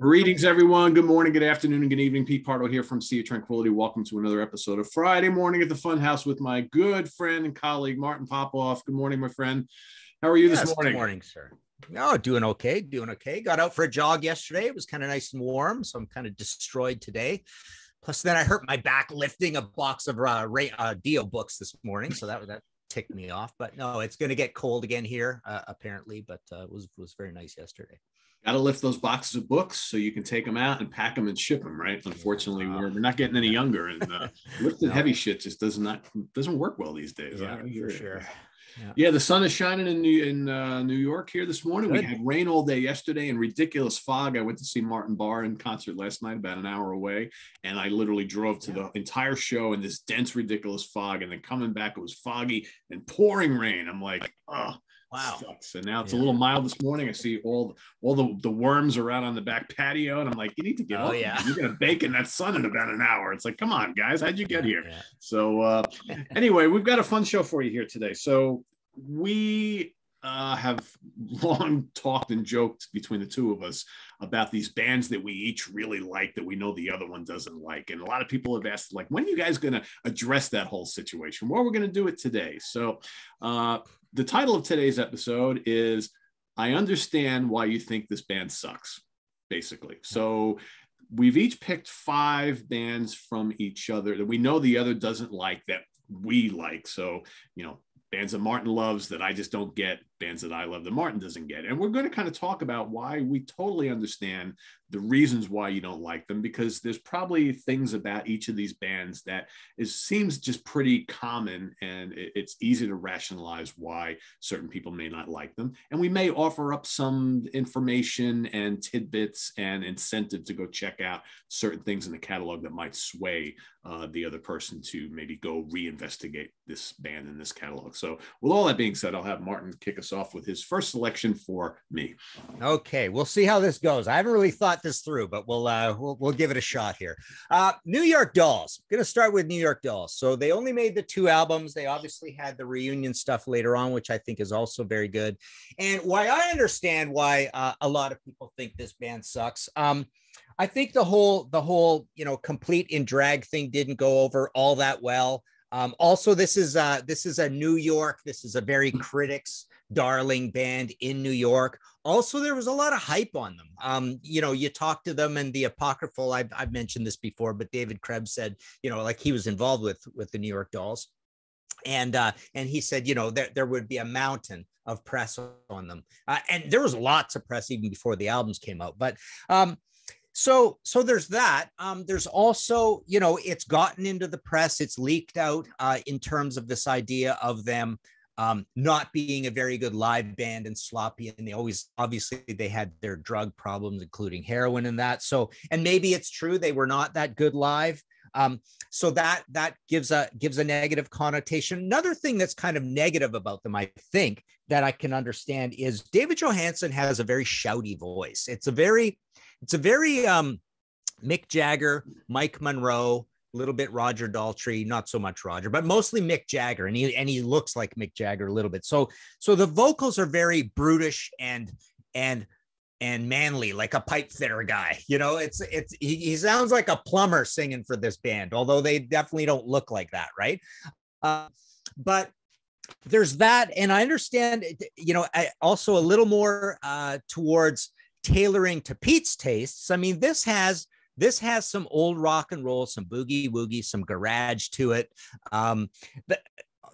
Greetings, everyone. Good morning, good afternoon, and good evening. Pete Pardo here from Sea of Tranquility. Welcome to another episode of Friday Morning at the Funhouse with my good friend and colleague, Martin Popoff. Good morning, my friend. How are you Yes, this morning? Good morning, sir. No, doing okay, doing okay. Got out for a jog yesterday. It was kind of nice and warm, so I'm kind of destroyed today. Plus, then I hurt my back lifting a box of uh, Ray, uh, Dio books this morning, so that that ticked me off. But no, it's going to get cold again here, uh, apparently. But uh, it was was very nice yesterday. Got to lift those boxes of books so you can take them out and pack them and ship them, right? Unfortunately, Yeah. we're, we're not getting any younger, and uh, lifting No. heavy shit just does not doesn't work well these days. Yeah, for sure. Yeah, the sun is shining in New in uh, New York here this morning. We had rain all day yesterday and ridiculous fog. I went to see Martin Barre in concert last night, about an hour away, and I literally drove to the entire show in this dense, ridiculous fog. And then coming back, it was foggy and pouring rain. I'm like, oh, Wow. sucks. And now it's a little mild this morning. I see all all the, the worms are out on the back patio, and I'm like, you need to get Oh, off. yeah. You're gonna bake in that sun in about an hour. It's like, come on, guys, how'd you get here? Yeah. So uh, anyway, we've got a fun show for you here today. So we uh, have long talked and joked between the two of us about these bands that we each really like that we know the other one doesn't like. And a lot of people have asked, like, when are you guys going to address that whole situation? Well, we're going to do it today. So uh, the title of today's episode is I Understand Why You Think This Band Sucks, basically. So we've each picked five bands from each other that we know the other doesn't like that we like. So, you know, bands that Martin loves that I just don't get, bands that I love that Martin doesn't get. And we're going to kind of talk about why we totally understand the reasons why you don't like them, because there's probably things about each of these bands that is seems just pretty common and it- it's easy to rationalize why certain people may not like them. And we may offer up some information and tidbits and incentive to go check out certain things in the catalog that might sway uh, the other person to maybe go reinvestigate this band in this catalog. So, with all that being said, I'll have Martin kick us off with his first selection for me. Okay, we'll see how this goes. I haven't really thought this through, but we'll uh, we'll, we'll give it a shot here. Uh, New York Dolls. going to start with New York Dolls. So they only made the two albums. They obviously had the reunion stuff later on, which I think is also very good. And why I understand why uh, a lot of people think this band sucks. Um, I think the whole the whole you know complete in drag thing didn't go over all that well. Um, also, this is uh, this is a New York. This is a very critics darling band in New York. Also, there was a lot of hype on them. Um, you know, you talk to them and the apocryphal. I've, I've mentioned this before, but David Krebs said, you know, like he was involved with with the New York Dolls, and uh, and he said, you know, there there would be a mountain of press on them, uh, and there was lots of press even before the albums came out. But um, so so there's that um there's also you know it's gotten into the press it's leaked out uh in terms of this idea of them um not being a very good live band and sloppy and they always obviously they had their drug problems including heroin and that. So and maybe it's true they were not that good live. Um so that that gives a gives a negative connotation. Another thing that's kind of negative about them i think that i can understand is david johansen has a very shouty voice. It's a very it's a very um, Mick Jagger, Mike Monroe, a little bit Roger Daltrey, not so much Roger, but mostly Mick Jagger, and he and he looks like Mick Jagger a little bit. So so the vocals are very brutish and and and manly, like a pipe fitter guy. You know, it's it's he, he sounds like a plumber singing for this band, although they definitely don't look like that, right? Uh, but there's that, and I understand, you know, I, also a little more uh, towards tailoring to Pete's tastes. I mean, this has this has some old rock and roll, some boogie woogie, some garage to it. Um, but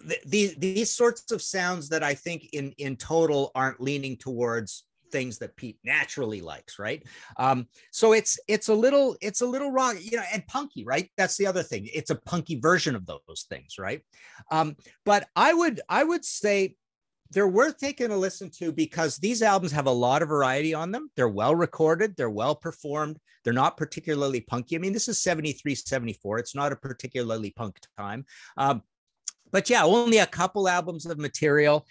th- these these sorts of sounds that I think in in total aren't leaning towards things that Pete naturally likes, right? Um, so it's it's a little it's a little rock, you know, and punky, right? That's the other thing. It's a punky version of those things, right? Um, but I would I would say they're worth taking a listen to because these albums have a lot of variety on them. They're well recorded, they're well performed, they're not particularly punky. I mean, this is 73, 74. It's not a particularly punk time. Um, but yeah, only a couple albums of material.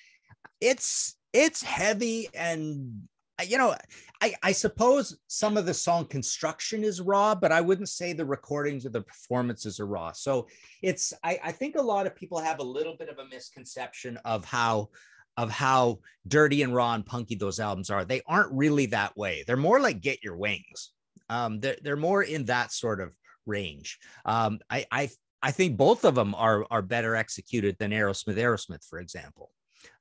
It's it's heavy and you know, I, I suppose some of the song construction is raw, but I wouldn't say the recordings or the performances are raw. So it's I, I think a lot of people have a little bit of a misconception of how of how dirty and raw and punky those albums are. They aren't really that way. They're more like Get Your Wings. Um, they're they're more in that sort of range. Um, I I I think both of them are are better executed than Aerosmith. Aerosmith, for example.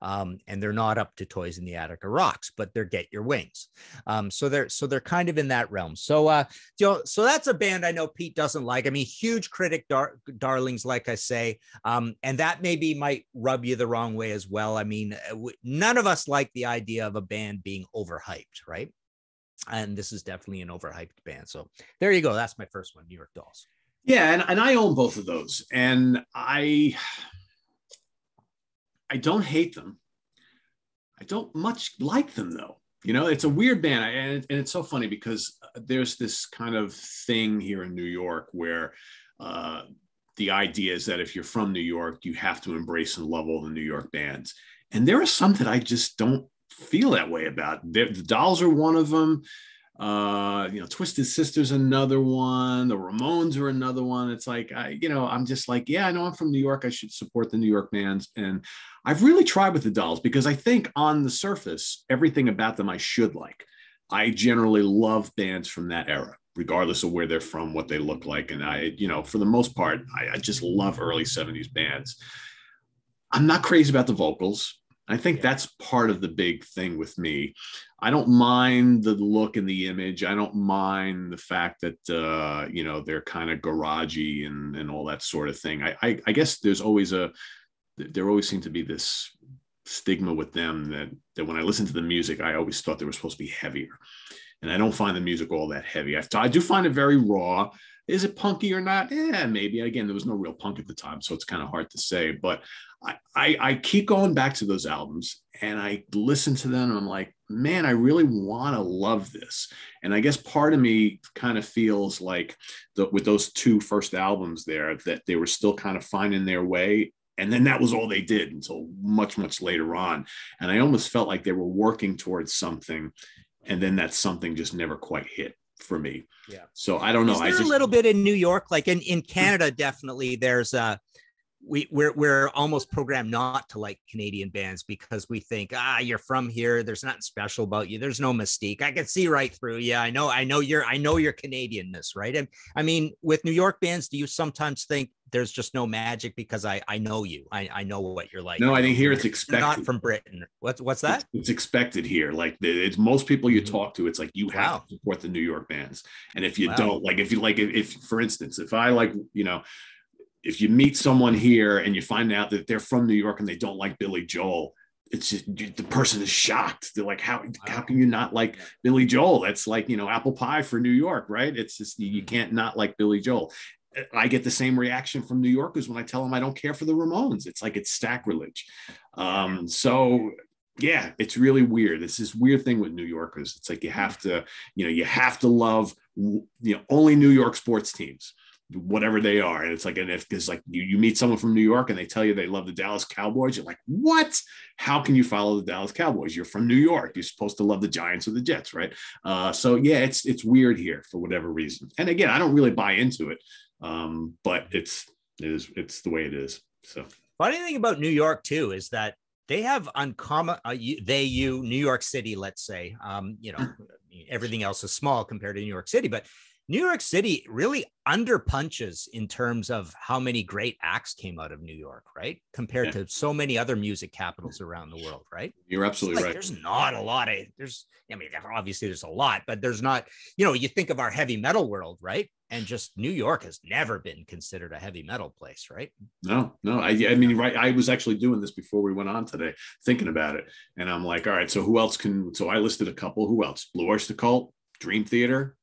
Um, and they're not up to Toys in the Attic or Rocks, but they're Get Your Wings. Um, so they're so they're kind of in that realm. So uh, you know, so that's a band I know Pete doesn't like. I mean, huge critic dar- darlings, like I say, um, and that maybe might rub you the wrong way as well. I mean, uh, none of us like the idea of a band being overhyped, right? And this is definitely an overhyped band. So there you go. That's my first one, New York Dolls. Yeah, and, and I own both of those. And I I don't hate them. I don't much like them though. You know, it's a weird band, and, and it's so funny because there's this kind of thing here in New York where uh, the idea is that if you're from New York, you have to embrace and love all the New York bands. And there are some that I just don't feel that way about. The Dolls are one of them uh you know twisted sisters another one the ramones are another one. It's like i you know i'm just like yeah i know i'm from new york i should support the new york bands and i've really tried with the dolls because i think on the surface everything about them i should like. I generally love bands from that era regardless of where they're from what they look like and i you know for the most part i, I just love early 70s bands. I'm not crazy about the vocals I think that's part of the big thing with me. I don't mind the look and the image. I don't mind the fact that uh, you know they're kind of garagey and and all that sort of thing. I, I I guess there's always a there always seemed to be this stigma with them that that when I listen to the music, I always thought they were supposed to be heavier, and I don't find the music all that heavy. I, I do find it very raw. Is it punky or not? Yeah, maybe. Again, there was no real punk at the time, so it's kind of hard to say. But I, I, I keep going back to those albums and I listen to them and I'm like, man, I really want to love this. And I guess part of me kind of feels like the, with those two first albums there that they were still kind of finding their way. And then that was all they did until much, much later on. And I almost felt like they were working towards something. And then that something just never quite hit for me. Yeah. So I don't know. Is there I just, a little bit in New York, like in in Canada, definitely. There's a we we're we're almost programmed not to like Canadian bands because we think ah you're from here there's nothing special about you there's no mystique I can see right through yeah I know I know you're I know your Canadianness right and I mean with New York bands do you sometimes think there's just no magic because I I know you I I know what you're like no I think here it's expected not from Britain what's what's that it's, it's expected here like it's most people you talk to it's like you have wow. to support the New York bands and if you wow. don't like if you like if, if for instance if I like you know if you meet someone here and you find out that they're from New York and they don't like Billy Joel, it's just, the person is shocked. They're like, how, how can you not like Billy Joel? That's like, you know, apple pie for New York, right? It's just, you mm-hmm. can't not like Billy Joel. I get the same reaction from New Yorkers when I tell them I don't care for the Ramones. It's like it's sacrilege. Um, so yeah, it's really weird. It's this weird thing with New Yorkers. It's like you have to, you know, you have to love, you know, only New York sports teams whatever they are. And it's like, and if because like you, you meet someone from New York and they tell you they love the Dallas Cowboys, you're like, what? How can you follow the Dallas Cowboys? You're from New York. You're supposed to love the Giants or the Jets, right? Uh, so yeah, it's it's weird here for whatever reason. And again, I don't really buy into it, um, but it's it is it's the way it is. So funny thing about New York too is that they have uncommon uh, they you New York City, let's say, um, you know, everything else is small compared to New York City, but New York City really underpunches in terms of how many great acts came out of New York, right? Compared yeah. to so many other music capitals around the world, right? You're absolutely like right. There's not a lot of there's I mean obviously there's a lot, but there's not, you know, you think of our heavy metal world, right? And just New York has never been considered a heavy metal place, right? No, no. I, I mean, right. I was actually doing this before we went on today, thinking about it. And I'm like, all right, so who else can so I listed a couple. Who else? Blue Oyster Cult, Dream Theater,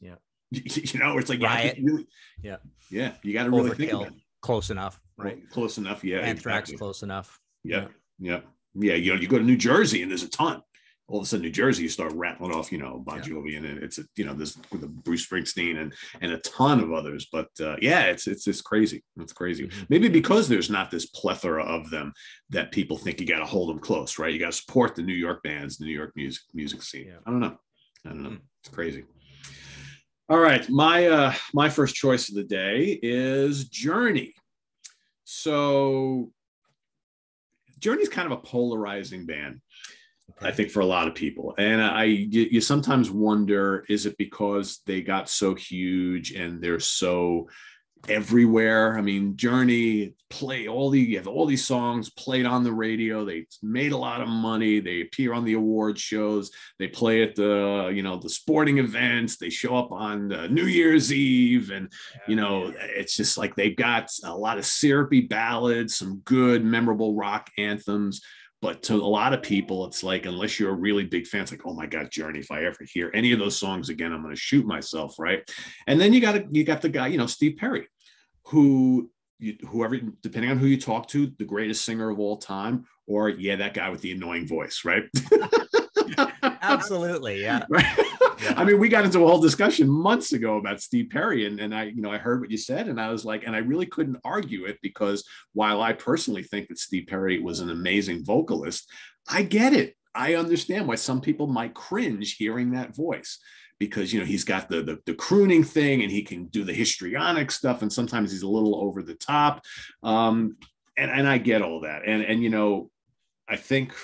yeah. You know, it's like Riot. Really, yeah. Yeah. You got to really think about it. Close enough. Right. Close enough. Yeah. Anthrax exactly. close enough. Yeah. yeah. Yeah. You know, you go to New Jersey and there's a ton. All of a sudden, New Jersey, you start rattling off, you know, Bon Jovi, yeah. and it's you know, there's the Bruce Springsteen and and a ton of others. But uh, yeah, it's it's it's crazy. It's crazy. Mm-hmm. Maybe because there's not this plethora of them that people think you got to hold them close, right? You got to support the New York bands, the New York music music scene. Yeah. I don't know. I don't know. Mm. It's crazy. All right, my uh, my first choice of the day is Journey. So Journey is kind of a polarizing band. Okay. I think for a lot of people, and I, you, you sometimes wonder: is it because they got so huge and they're so everywhere. I mean, Journey play all the you have all these songs played on the radio. They made a lot of money. They appear on the award shows. They play at the you know the sporting events. They show up on New Year's Eve, and you know it's just like they've got a lot of syrupy ballads, some good memorable rock anthems. But to a lot of people, it's like unless you're a really big fan, it's like, oh my God, Journey. If I ever hear any of those songs again, I'm going to shoot myself, right? And then you got you got the guy, you know, Steve Perry who you, whoever depending on who you talk to the greatest singer of all time or yeah that guy with the annoying voice right absolutely yeah. right? yeah i mean we got into a whole discussion months ago about steve perry and, and i you know i heard what you said and i was like and i really couldn't argue it because while i personally think that steve perry was an amazing vocalist i get it i understand why some people might cringe hearing that voice because you know he's got the, the, the crooning thing and he can do the histrionic stuff and sometimes he's a little over the top. Um, and and I get all that. And and you know I think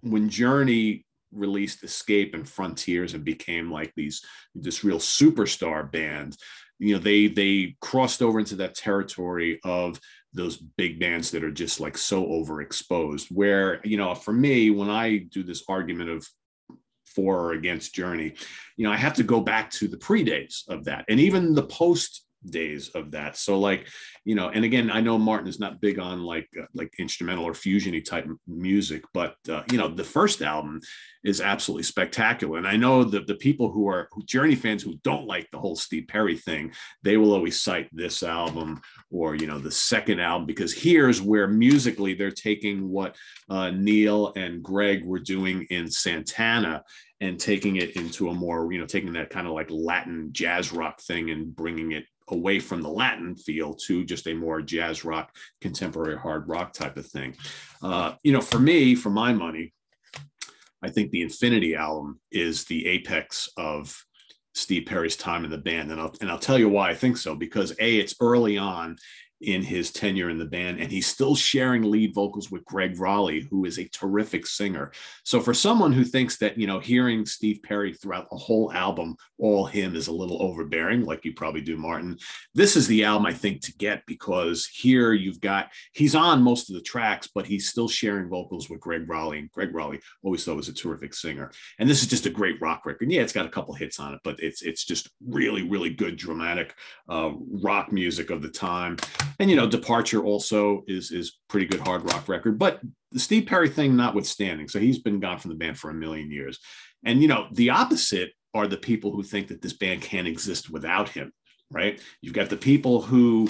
when Journey released Escape and Frontiers and became like these this real superstar band you know they they crossed over into that territory of those big bands that are just like so overexposed where you know for me when i do this argument of for or against Journey, you know, I have to go back to the pre days of that. And even the post days of that. So like, you know, and again, I know Martin is not big on like uh, like instrumental or fusiony type music, but uh, you know, the first album is absolutely spectacular. And I know that the people who are Journey fans who don't like the whole Steve Perry thing, they will always cite this album or you know the second album because here's where musically they're taking what uh, Neal and Greg were doing in Santana and taking it into a more you know taking that kind of like Latin jazz rock thing and bringing it away from the Latin feel to just a more jazz rock, contemporary hard rock type of thing. Uh, you know, for me, for my money, I think the Infinity album is the apex of Steve Perry's time in the band, and I'll and I'll tell you why I think so. Because a, it's early on, in his tenure in the band, and he's still sharing lead vocals with Greg Rolie, who is a terrific singer. So for someone who thinks that you know hearing Steve Perry throughout the whole album, all him, is a little overbearing, like you probably do, Martin, this is the album I think to get because here you've got he's on most of the tracks, but he's still sharing vocals with Greg Rolie, and Greg Rolie always thought was a terrific singer. And this is just a great rock record. Yeah, it's got a couple hits on it, but it's it's just really really good dramatic uh, rock music of the time and you know departure also is is pretty good hard rock record but the steve perry thing notwithstanding so he's been gone from the band for a million years. And you know the opposite are the people who think that this band can't exist without him right? You've got the people who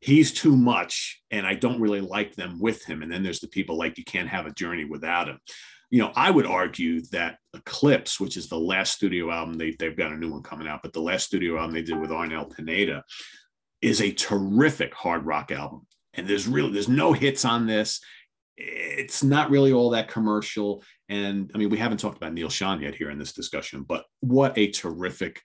he's too much and i don't really like them with him. And then there's the people like you can't have a journey without him. You know, I would argue that Eclipse, which is the last studio album, they, they've got a new one coming out, but the last studio album they did with Arnel Pineda, is a terrific hard rock album. And there's really there's no hits on this. It's not really all that commercial. And I mean, we haven't talked about Neal Schon yet here in this discussion, but what a terrific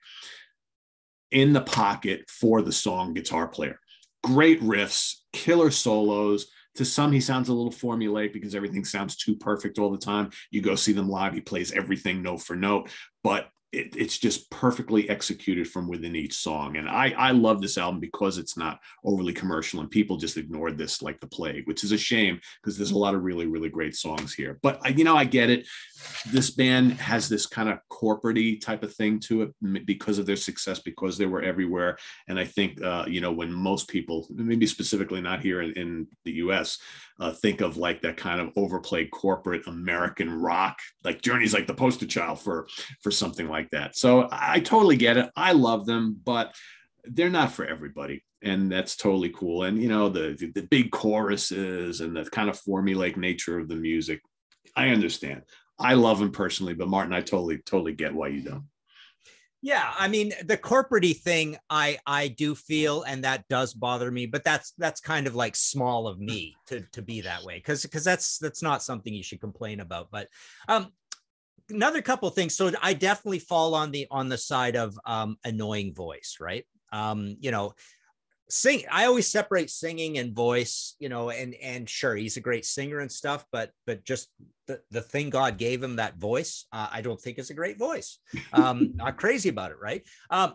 in the pocket for the song guitar player. Great riffs, killer solos. To some, he sounds a little formulaic because everything sounds too perfect all the time. You go see them live, he plays everything note for note, but it, it's just perfectly executed from within each song. And I, I love this album because it's not overly commercial and people just ignored this like the plague, which is a shame because there's a lot of really, really great songs here. But I, you know, I get it. This band has this kind of corporate type of thing to it because of their success, because they were everywhere. And I think, uh, you know, when most people, maybe specifically not here in, in the US, uh, think of like that kind of overplayed corporate American rock, like Journey's like the poster child for, for something like that. So I totally get it. I love them, but they're not for everybody. And that's totally cool. And you know, the the big choruses and the kind of formulaic nature of the music, I understand. I love them personally, but Martin, I totally, totally get why you don't. Yeah, I mean the corporatey thing, I I do feel, and that does bother me. But that's that's kind of like small of me to to be that way, because because that's that's not something you should complain about. But um, another couple things. So I definitely fall on the on the side of um, annoying voice, right? Um, you know, sing i always separate singing and voice you know and and sure he's a great singer and stuff but but just the, the thing god gave him that voice uh, i don't think is a great voice. Um not crazy about it right? Um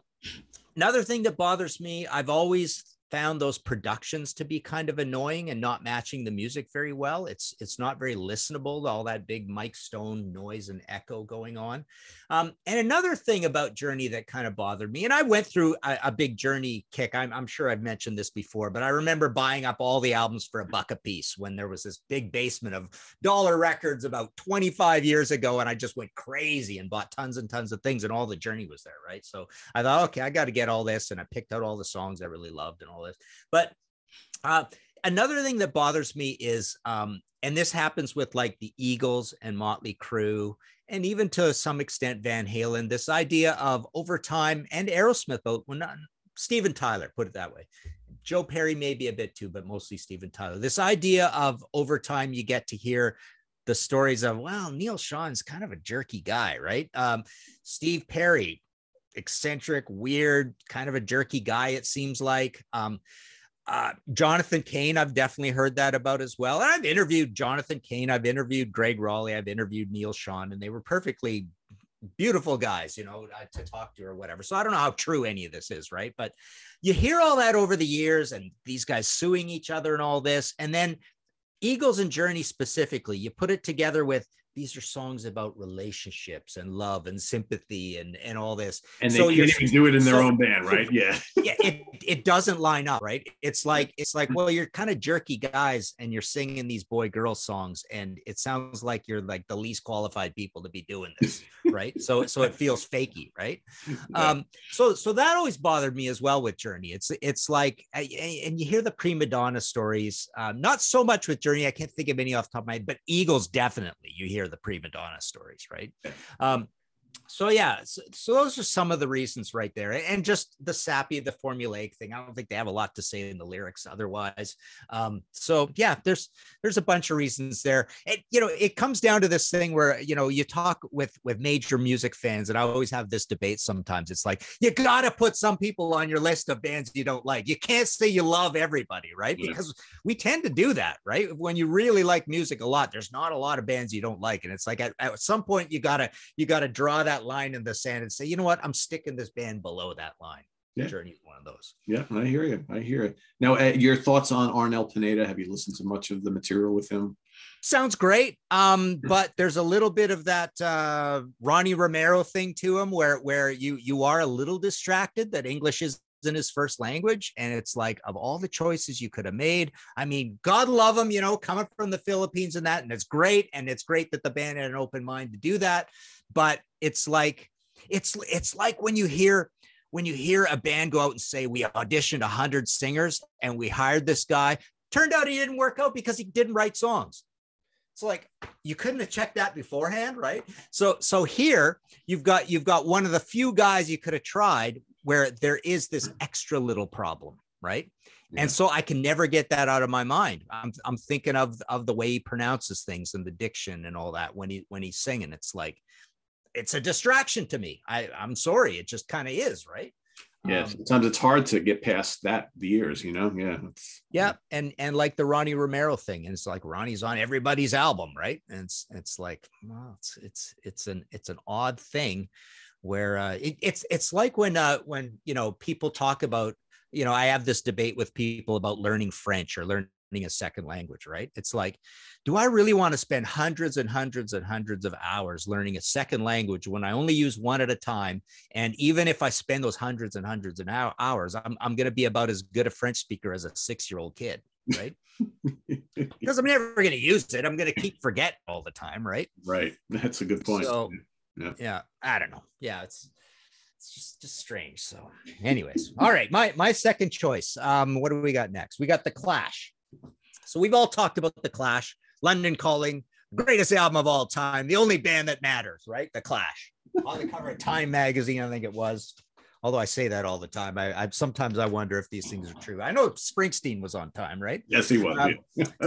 another thing that bothers me i've always found those productions to be kind of annoying and not matching the music very well. It's it's not very listenable, all that big Mike Stone noise and echo going on. Um, and another thing about Journey that kind of bothered me, and I went through a, a big Journey kick. I'm, I'm, sure I've mentioned this before, but I remember buying up all the albums for a buck a piece when there was this big basement of dollar records about 25 years ago, and I just went crazy and bought tons and tons of things, and all the Journey was there, right? So I thought, okay, I got to get all this, and I picked out all the songs I really loved and this. But uh, another thing that bothers me is, um, and this happens with like the Eagles and Motley Crue, and even to some extent Van Halen, this idea of overtime and Aerosmith, well, not Steven Tyler, put it that way. Joe Perry maybe a bit too, but mostly Steven Tyler. This idea of overtime, you get to hear the stories of, well, Neal Schon's kind of a jerky guy, right? Um, Steve Perry, eccentric, weird, kind of a jerky guy, it seems like. Um, uh, Jonathan Cain, I've definitely heard that about as well. And I've interviewed Jonathan Cain, I've interviewed Greg Rolie, I've interviewed Neal Schon, and they were perfectly beautiful guys, you know, uh, to talk to or whatever. So I don't know how true any of this is, right? But you hear all that over the years and these guys suing each other and all this. And then Eagles and Journey specifically, you put it together with these are songs about relationships and love and sympathy and and all this. And they so can't even do it in their so, own band, right? Yeah. yeah, it, it doesn't line up, right? It's like it's like, well, you're kind of jerky guys and you're singing these boy girl songs, and it sounds like you're like the least qualified people to be doing this, right? so so it feels fakey, right? Um, so so that always bothered me as well with Journey. It's it's like and you hear the prima donna stories, um, not so much with Journey. I can't think of any off the top of my head, but Eagles definitely. You hear the prima donna stories, right? Um, so yeah, so, so, those are some of the reasons right there, and just the sappy, the formulaic thing. I don't think they have a lot to say in the lyrics otherwise. Um, so yeah, there's there's a bunch of reasons there. It, you know, it comes down to this thing where you know you talk with with major music fans, and I always have this debate. Sometimes it's like you got to put some people on your list of bands you don't like. You can't say you love everybody, right? Yeah. Because we tend to do that, right? When you really like music a lot, there's not a lot of bands you don't like, and it's like at, at some point you gotta you gotta draw that line in the sand and say, you know what, I'm sticking this band below that line. Yeah. Journey's one of those. Yeah, I hear you. I hear it. Now, uh, your thoughts on Arnel Pineda? Have you listened to much of the material with him? Sounds great. Um, but there's a little bit of that uh, Ronnie Romero thing to him, where where you you are a little distracted that English is in his first language. And it's like, of all the choices you could have made, I mean, God love him, you know, coming from the Philippines and that. And it's great. And it's great that the band had an open mind to do that. But it's like, it's it's like when you hear when you hear a band go out and say we auditioned 100 singers and we hired this guy turned out he didn't work out because he didn't write songs it's like you couldn't have checked that beforehand right so so here you've got you've got one of the few guys you could have tried where there is this extra little problem, right? Yeah. And so I can never get that out of my mind. I'm, I'm thinking of of the way he pronounces things and the diction and all that when he when he's singing. It's like it's a distraction to me. I I'm sorry, it just kind of is, right? Yeah, um, sometimes it's hard to get past that the years, you know. Yeah, yeah, and and like the Ronnie Romero thing, and it's like Ronnie's on everybody's album, right? And it's it's like, well, it's it's it's an it's an odd thing where uh, it, it's it's like when uh, when you know people talk about you know I have this debate with people about learning French or learning a second language, right? It's like, do I really want to spend hundreds and hundreds and hundreds of hours learning a second language when I only use one at a time? And even if I spend those hundreds and hundreds of hours, I'm, I'm going to be about as good a French speaker as a six year old kid, right? because I'm never going to use it. I'm going to keep forget all the time, right? Right. That's a good point. So, yeah. yeah i don't know. Yeah it's it's just just strange. So anyways all right my my second choice um what do we got next? We got the clash. So we've all talked about the clash london calling greatest album of all time the only band that matters right? The clash. On the cover of time magazine i think it was although I say that all the time. I, I, sometimes I wonder if these things are true. I know Springsteen was on time, right? Yes, he was. Um,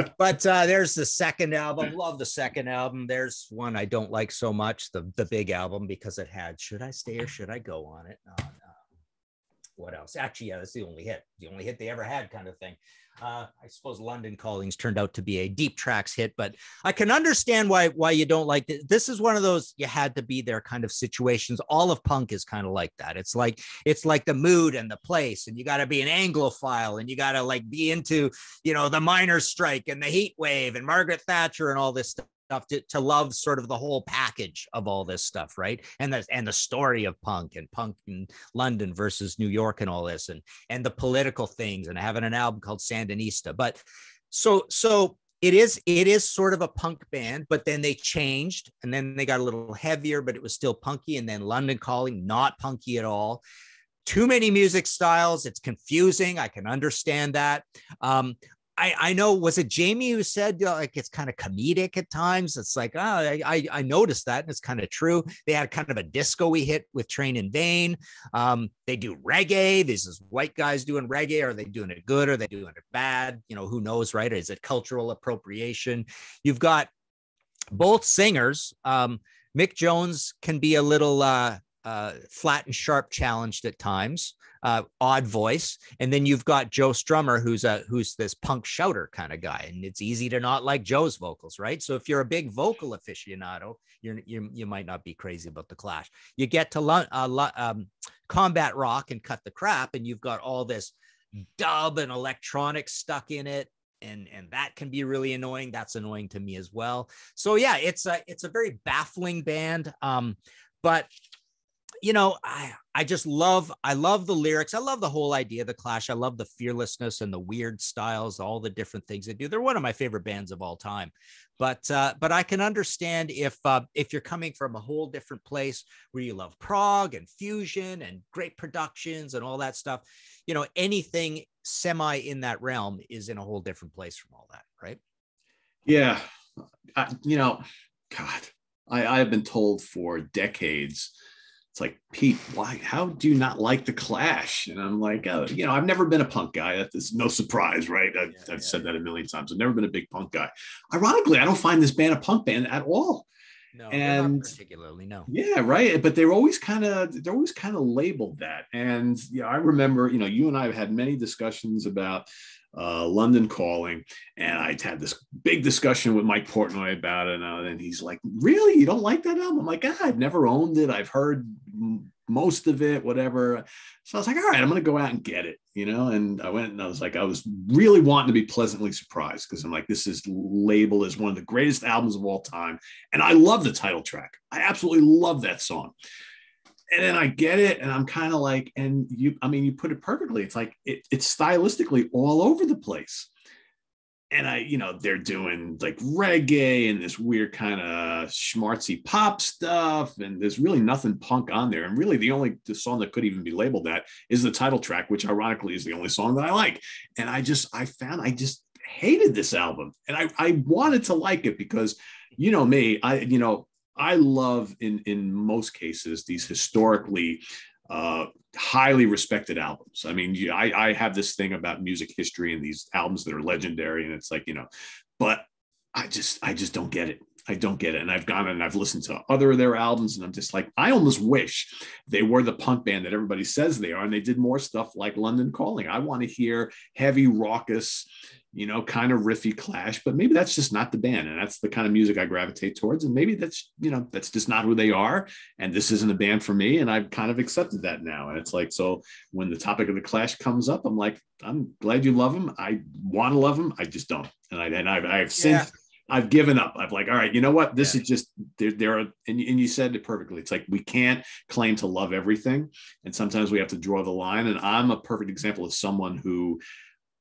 but uh, there's the second album. Love the second album. There's one I don't like so much, the the big album because it had "Should I Stay or Should I Go" on it. Uh, what else? Actually, yeah, that's the only hit, the only hit they ever had, kind of thing. Uh, I suppose London Callings turned out to be a deep tracks hit, but I can understand why why you don't like it. This is one of those you had to be there kind of situations. All of punk is kind of like that. It's like it's like the mood and the place, and you got to be an Anglophile, and you got to like be into you know the miners' strike and the heat wave and Margaret Thatcher and all this stuff stuff to, to love sort of the whole package of all this stuff right? And the and the story of punk and punk in london versus new york and all this and and the political things and having an album called sandinista. But so so it is it is sort of a punk band but then they changed and then they got a little heavier but it was still punky and then london calling not punky at all. Too many music styles. It's confusing. I can understand that. Um, I, I know was it Jamie who said uh, like it's kind of comedic at times. It's like oh I I noticed that and it's kind of true. They had kind of a disco-y hit with Train in Vain. Um, they do reggae. This is white guys doing reggae. Are they doing it good? Are they doing it bad? You know who knows, right? Is it cultural appropriation? You've got both singers. Um, Mick Jones can be a little uh, uh, flat and sharp challenged at times uh, odd voice, and then you've got Joe Strummer, who's a who's this punk shouter kind of guy, and it's easy to not like Joe's vocals, right? So if you're a big vocal aficionado, you're, you you might not be crazy about the Clash. You get to uh, um, combat rock and cut the crap, and you've got all this dub and electronic stuck in it. And and that can be really annoying. That's annoying to me as well. So yeah it's a it's a very baffling band. Um but you know, I I just love I love the lyrics. I love the whole idea of the Clash. I love the fearlessness and the weird styles, all the different things they do. They're one of my favorite bands of all time. But uh, but I can understand if uh, if you're coming from a whole different place where you love prog and fusion and great productions and all that stuff. You know, anything semi in that realm is in a whole different place from all that, right? Yeah, I, you know, God, I, I have been told for decades it's like Pete, why? How do you not like the Clash? And I'm like, oh, you know, I've never been a punk guy. That's no surprise, right? I've, yeah, I've yeah, said that a million times. I've never been a big punk guy. Ironically, I don't find this band a punk band at all. No, and particularly no. Yeah, right. But they're always kind of they're always kind of labeled that. And yeah, I remember, you know, you and I have had many discussions about uh, London Calling, and I had this big discussion with Mike Portnoy about it, and he's like, "Really, you don't like that album?" I'm like, ah, "I've never owned it. I've heard most of it, whatever." So I was like, "All right, I'm going to go out and get it," you know. And I went and I was like, I was really wanting to be pleasantly surprised because I'm like, this is labeled as one of the greatest albums of all time, and I love the title track. I absolutely love that song and then I get it, and I'm kind of like, and you, I mean, you put it perfectly. It's like it, it's stylistically all over the place. And I, you know, they're doing like reggae and this weird kind of schmartzy pop stuff, and there's really nothing punk on there. And really, the only the song that could even be labeled that is the title track, which ironically is the only song that I like. And I just, I found, I just hated this album, and I, I wanted to like it because, you know me, I, you know, I love in in most cases these historically uh, highly respected albums. I mean, I, I have this thing about music history and these albums that are legendary, and it's like you know, but I just I just don't get it. I don't get it. And I've gone and I've listened to other of their albums, and I'm just like, I almost wish they were the punk band that everybody says they are, and they did more stuff like London Calling. I want to hear heavy, raucous, you know, kind of riffy clash, but maybe that's just not the band. And that's the kind of music I gravitate towards. And maybe that's, you know, that's just not who they are. And this isn't a band for me. And I've kind of accepted that now. And it's like, so when the topic of the clash comes up, I'm like, I'm glad you love them. I want to love them. I just don't. And I, and I've, I've since, yeah. I've given up. I've like, all right, you know what? This yeah. is just there. There are, and, and you said it perfectly. It's like we can't claim to love everything, and sometimes we have to draw the line. And I'm a perfect example of someone who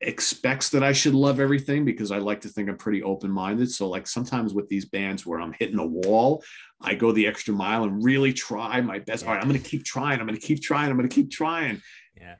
expects that I should love everything because I like to think I'm pretty open minded. So, like sometimes with these bands where I'm hitting a wall, I go the extra mile and really try my best. Yeah. All right, I'm going to keep trying. I'm going to keep trying. I'm going to keep trying. Yeah.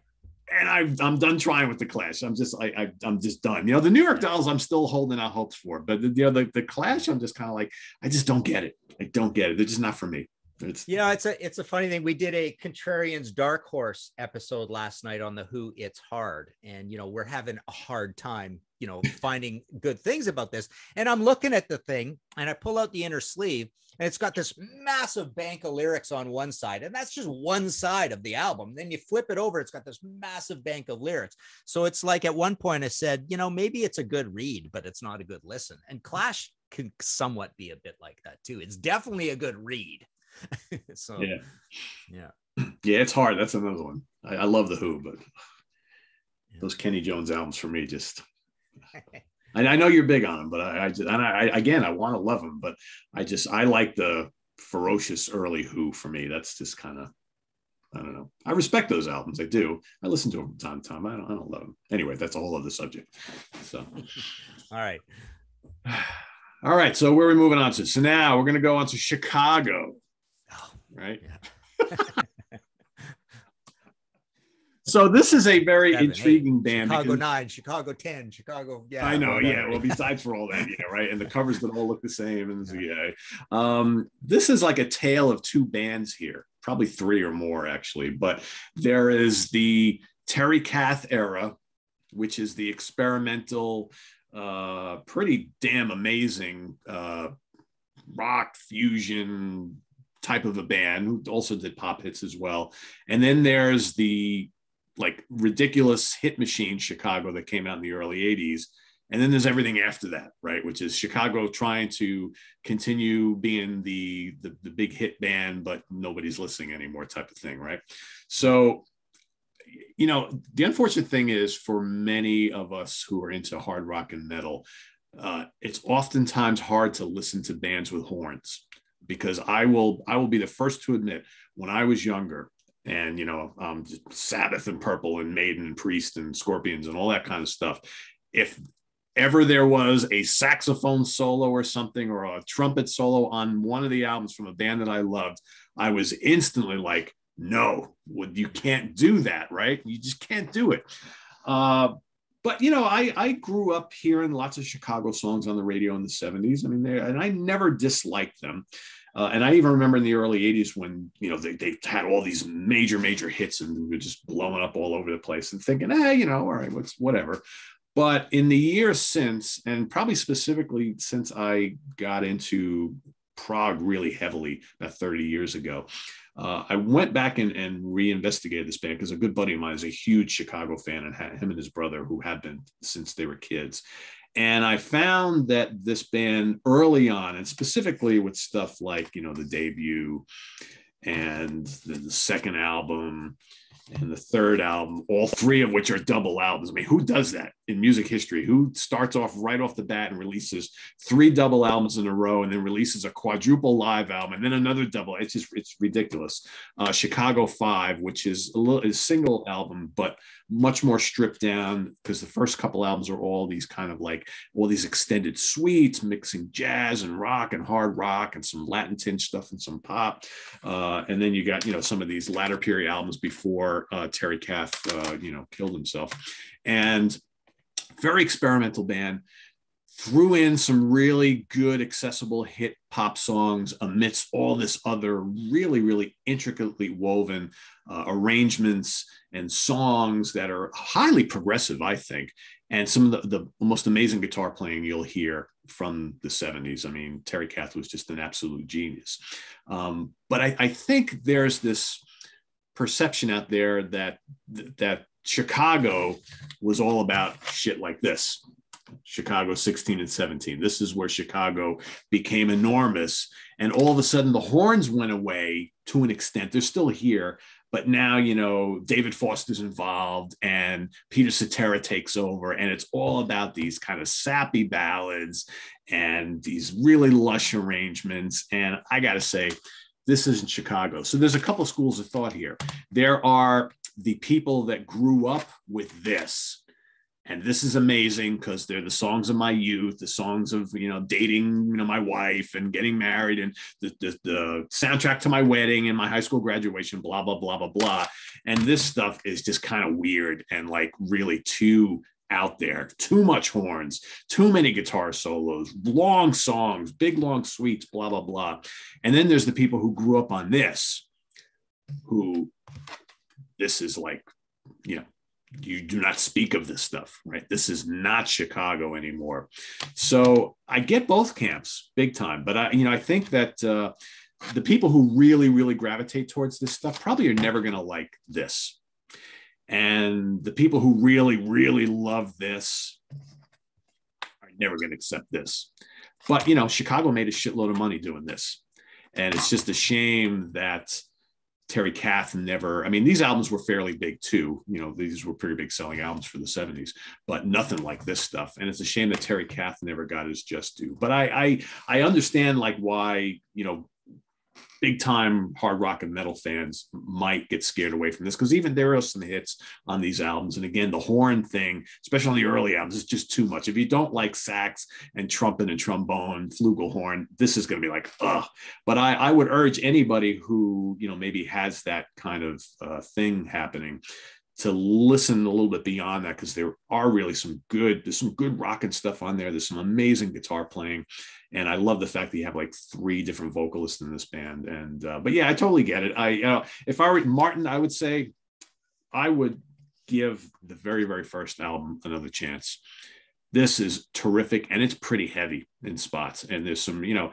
And I, I'm done trying with the Clash. I'm just, I, I, am just done. You know, the New York Dolls, I'm still holding out hopes for, but the, you know, the, the Clash, I'm just kind of like, I just don't get it. I don't get it. They're just not for me. It's you know, it's a it's a funny thing. We did a contrarians dark horse episode last night on the Who. It's hard, and you know we're having a hard time, you know, finding good things about this. And I'm looking at the thing, and I pull out the inner sleeve, and it's got this massive bank of lyrics on one side, and that's just one side of the album. Then you flip it over, it's got this massive bank of lyrics. So it's like at one point I said, you know, maybe it's a good read, but it's not a good listen. And Clash can somewhat be a bit like that too. It's definitely a good read so yeah, yeah, yeah. It's hard. That's another one. I, I love the Who, but yeah. those Kenny Jones albums for me just. I, I know you're big on them, but I, I just and I, again I want to love them, but I just I like the ferocious early Who for me. That's just kind of I don't know. I respect those albums. I do. I listen to them from time to time. I don't, I don't love them. Anyway, that's a whole other subject. So, all right. All right. So, where are we moving on to? So, now we're going to go on to Chicago right? Yeah. so this is a very Seven, intriguing eight, band. Chicago because, nine, Chicago ten, Chicago. Yeah, I know. Yeah. Well, besides for all that, yeah, right. And the covers that all look the same, and yeah. Um, this is like a tale of two bands here, probably three or more actually. But there is the Terry Kath era, which is the experimental, uh, pretty damn amazing uh, rock fusion type of a band who also did pop hits as well. And then there's the like ridiculous hit machine Chicago that came out in the early 80s. And then there's everything after that, right? Which is Chicago trying to continue being the, the, the big hit band, but nobody's listening anymore, type of thing, right? So, you know, the unfortunate thing is for many of us who are into hard rock and metal, uh, it's oftentimes hard to listen to bands with horns because I will I will be the first to admit when I was younger and you know um, Sabbath and Purple and Maiden and Priest and Scorpions and all that kind of stuff. If ever there was a saxophone solo or something or a trumpet solo on one of the albums from a band that I loved, I was instantly like, no, you can't do that, right? You just can't do it. Uh, but you know, I I grew up hearing lots of Chicago songs on the radio in the 70s. I mean, they, and I never disliked them. Uh, and I even remember in the early 80s when, you know, they, they had all these major, major hits and we were just blowing up all over the place and thinking, hey, you know, all right, what's whatever. But in the years since, and probably specifically since I got into prog really heavily about 30 years ago, uh, I went back and, and reinvestigated this band because a good buddy of mine is a huge Chicago fan and had him and his brother who have been since they were kids. And I found that this band early on, and specifically with stuff like, you know, the debut and the, the second album and the third album, all three of which are double albums. I mean, who does that in music history? Who starts off right off the bat and releases three double albums in a row and then releases a quadruple live album and then another double? It's just it's ridiculous. Uh, Chicago Five, which is a little is single album, but much more stripped down because the first couple albums are all these kind of like all these extended suites, mixing jazz and rock and hard rock and some Latin tinge stuff and some pop. Uh, and then you got you know some of these latter period albums before uh, Terry Kath, uh, you know, killed himself. And very experimental band. Threw in some really good, accessible hit pop songs amidst all this other really, really intricately woven uh, arrangements and songs that are highly progressive, I think. And some of the, the most amazing guitar playing you'll hear from the 70s. I mean, Terry Kath was just an absolute genius. Um, but I, I think there's this perception out there that that Chicago was all about shit like this. Chicago 16 and 17. This is where Chicago became enormous. And all of a sudden, the horns went away to an extent. They're still here. But now, you know, David Foster's involved and Peter Cetera takes over. And it's all about these kind of sappy ballads and these really lush arrangements. And I got to say, this isn't Chicago. So there's a couple schools of thought here. There are the people that grew up with this. And this is amazing because they're the songs of my youth, the songs of you know dating, you know, my wife and getting married, and the, the, the soundtrack to my wedding and my high school graduation, blah blah blah blah blah. And this stuff is just kind of weird and like really too out there. Too much horns, too many guitar solos, long songs, big long suites, blah, blah, blah. And then there's the people who grew up on this, who this is like, you know, you do not speak of this stuff, right? This is not Chicago anymore. So I get both camps big time, but I, you know, I think that uh, the people who really, really gravitate towards this stuff probably are never going to like this. And the people who really, really love this are never going to accept this. But, you know, Chicago made a shitload of money doing this. And it's just a shame that Terry Kath never, I mean, these albums were fairly big too. You know, these were pretty big selling albums for the 70s, but nothing like this stuff. And it's a shame that Terry Kath never got his just due. But I I I understand like why, you know, big time hard rock and metal fans might get scared away from this because even there are some hits on these albums. And again, the horn thing, especially on the early albums, is just too much. If you don't like sax and trumpet and trombone, flugelhorn, this is going to be like, ugh. But I, I would urge anybody who, you know, maybe has that kind of uh, thing happening to listen a little bit beyond that because there are really some good there's some good rocking stuff on there. There's some amazing guitar playing and i love the fact that you have like three different vocalists in this band and uh, but yeah i totally get it. I you know if i were martin i would say i would give the very very first album another chance. This is terrific and it's pretty heavy in spots and there's some you know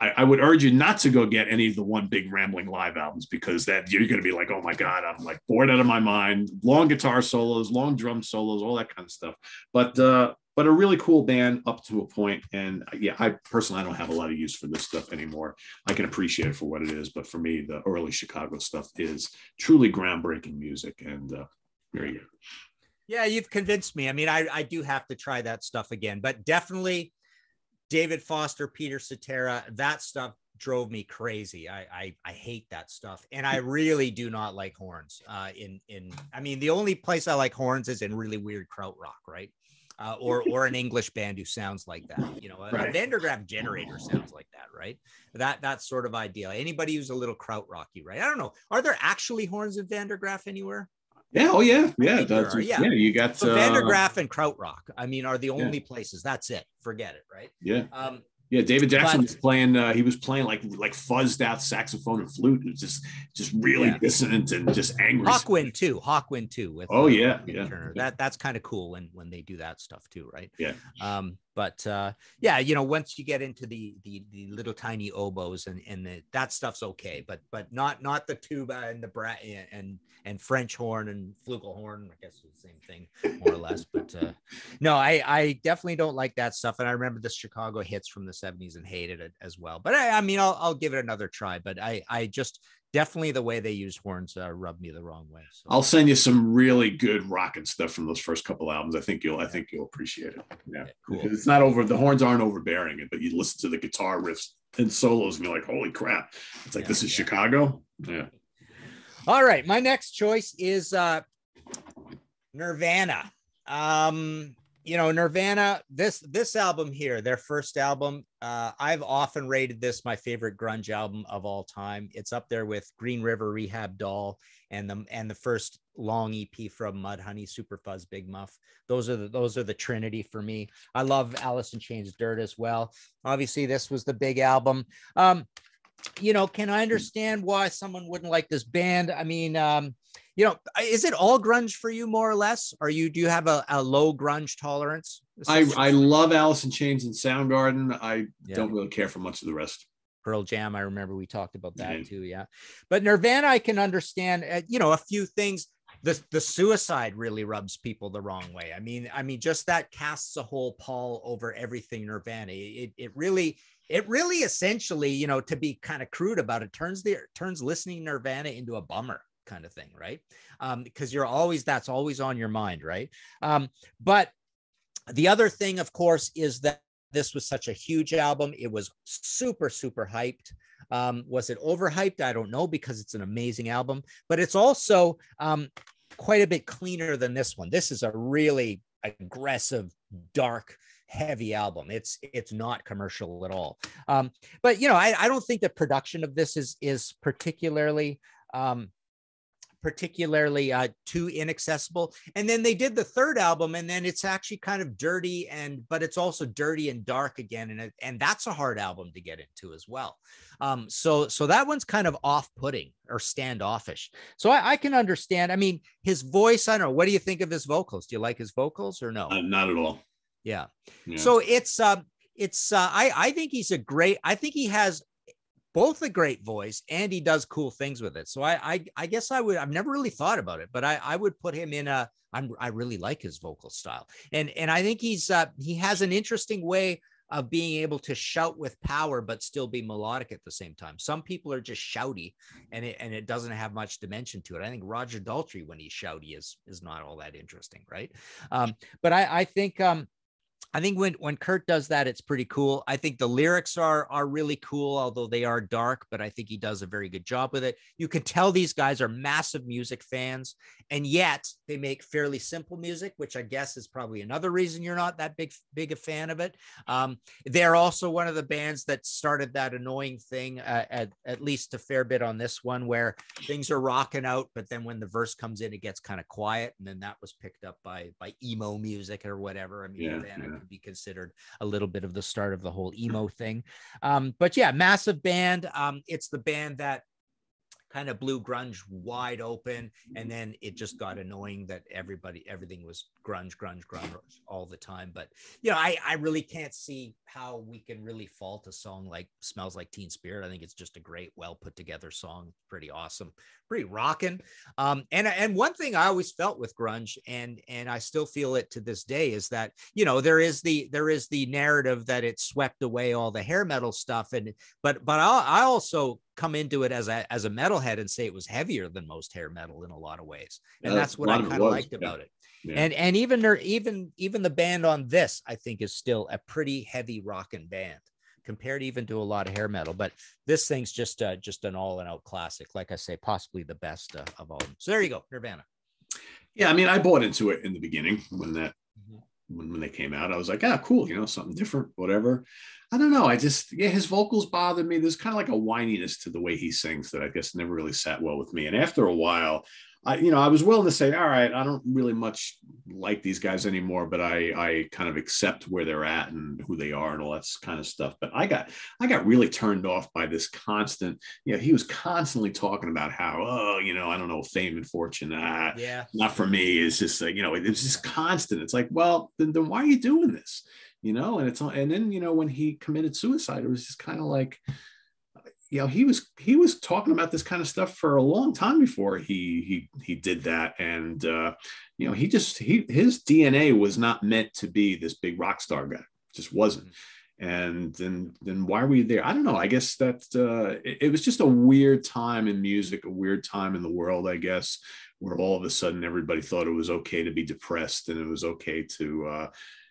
I, I, would urge you not to go get any of the one big rambling live albums because that you're going to be like, oh my god, I'm like bored out of my mind. Long guitar solos, long drum solos, all that kind of stuff. But uh, but a really cool band up to a point. And yeah, I personally I don't have a lot of use for this stuff anymore. I can appreciate it for what it is, but for me, the early Chicago stuff is truly groundbreaking music. And uh, you go. Yeah, you've convinced me. I mean, I, I do have to try that stuff again, but definitely David Foster, Peter Cetera, that stuff drove me crazy. I, I, I hate that stuff, and I really do not like horns. Uh, in in I mean, the only place I like horns is in really weird krautrock, right? Uh, or or an English band who sounds like that. You know, a, right. a Van der Graaf generator sounds like that, right? That that sort of idea. Anybody who's a little krautrocky, right? I don't know. Are there actually horns in Van der Graaf anywhere? Yeah. Oh, yeah. Yeah. That's, yeah. yeah. You got so uh, Van der Graaf and Krautrock. I mean, are the only yeah. places. That's it. Forget it. Right. Yeah. Um, yeah, David Jackson but, was playing. Uh, he was playing like like fuzzed out saxophone and flute. It was just just really yeah. dissonant and just angry. Hawkwind too. Hawkwind too. With oh uh, yeah, yeah. Turner. That that's kind of cool when when they do that stuff too, right? Yeah. Um, but uh, yeah, you know, once you get into the the, the little tiny oboes and and the, that stuff's okay, but but not not the tuba and the bra and and French horn and flugelhorn. I guess it's the same thing more or less. But uh, no, I I definitely don't like that stuff. And I remember the Chicago hits from the '70s and hated it as well. But I, I mean, I'll I'll give it another try. But I I just definitely the way they use horns uh, rubbed me the wrong way. So. I'll send you some really good rocking stuff from those first couple albums. I think you'll I think you'll appreciate it. Yeah, cool. It's not over. The horns aren't overbearing, but you listen to the guitar riffs and solos, and you're like, holy crap! It's like yeah, this is yeah. Chicago. Yeah. All right, my next choice is uh, Nirvana. Um, you know nirvana this this album here their first album uh, i've often rated this my favorite grunge album of all time. It's up there with green river rehab doll and the and the first long ep from mudhoney superfuzz big muff. Those are the those are the trinity for me. I love alice in chains dirt as well. Obviously this was the big album. Um you know can i understand why someone wouldn't like this band? I mean um you know, is it all grunge for you more or less? Are you do you have a, a low grunge tolerance? I, I love Alice in Chains and Soundgarden. I yeah. don't really care for much of the rest. Pearl Jam, I remember we talked about that yeah. too. Yeah, but Nirvana, I can understand. Uh, you know, a few things. The the suicide really rubs people the wrong way. I mean, I mean, just that casts a whole pall over everything Nirvana. It it really it really essentially, you know, to be kind of crude about it, turns the turns listening Nirvana into a bummer kind of thing, right? Um, because you're always that's always on your mind, right? Um, but the other thing, of course, is that this was such a huge album. It was super, super hyped. Um, was it overhyped? I don't know because it's an amazing album, but it's also um, quite a bit cleaner than this one. This is a really aggressive, dark, heavy album. It's it's not commercial at all. Um, but you know, I, I don't think the production of this is is particularly um, particularly uh, too inaccessible. And then they did the third album, and then it's actually kind of dirty and but it's also dirty and dark again, and and that's a hard album to get into as well. Um, so so that one's kind of off-putting or standoffish. So I, I, can understand. I mean, his voice. I don't know. What do you think of his vocals? Do you like his vocals or no? Uh, not at all. Yeah. yeah. So it's um it's uh, I I think he's a great. I think he has both a great voice and he does cool things with it. So I I, I guess I would. I've never really thought about it, but I I would put him in a. I'm I really like his vocal style, and and I think he's uh, he has an interesting way of being able to shout with power but still be melodic at the same time. Some people are just shouty and it and it doesn't have much dimension to it. I think Roger Daltrey when he's shouty is is not all that interesting, right? Um, but I I think um I think when when Kurt does that, it's pretty cool. I think the lyrics are are really cool, although they are dark. But I think he does a very good job with it. You can tell these guys are massive music fans, and yet they make fairly simple music, which I guess is probably another reason you're not that big big a fan of it. Um, they're also one of the bands that started that annoying thing, uh, at at least a fair bit on this one, where things are rocking out, but then when the verse comes in, it gets kind of quiet, and then that was picked up by by emo music or whatever. I mean, yeah, could be considered a little bit of the start of the whole emo thing. Um, but yeah, massive band. Um, it's the band that kind of blew grunge wide open and then it just got annoying that everybody everything was grunge grunge grunge all the time. But you know i i really can't see how we can really fault a song like smells like teen spirit. I think it's just a great well put together song. Pretty awesome pretty rocking um and and one thing i always felt with grunge and and i still feel it to this day is that you know there is the there is the narrative that it swept away all the hair metal stuff and but but i, I also come into it as a as a metalhead and say it was heavier than most hair metal in a lot of ways, and yeah, that's what I kind of liked yeah. about it. Yeah. And and even there even even the band on this I think is still a pretty heavy rocking band compared even to a lot of hair metal. But this thing's just uh, just an all and out classic. Like I say, possibly the best uh, of all. So there you go, Nirvana. Yeah, I mean, I bought into it in the beginning when that mm-hmm. when, when they came out. I was like, ah, cool, you know, something different, whatever. I don't know. I just, yeah, his vocals bothered me. There's kind of like a whininess to the way he sings that I guess never really sat well with me. And after a while, I, you know, I was willing to say, all right, I don't really much like these guys anymore, but I, I kind of accept where they're at and who they are and all that kind of stuff. But I got, I got really turned off by this constant, you know, he was constantly talking about how, oh, you know, I don't know, fame and fortune, ah, yeah, not for me. It's just like, you know, it, it's just constant. It's like, well, then, then why are you doing this? You know, and it's, and then, you know, when he committed suicide, it was just kind of like, you know he was he was talking about this kind of stuff for a long time before he he he did that. And uh you know he just he his dna was not meant to be this big rock star guy. Just wasn't. And then then why were you there? I don't know. I guess that uh it, it was just a weird time in music a weird time in the world i guess where all of a sudden everybody thought it was okay to be depressed and it was okay to uh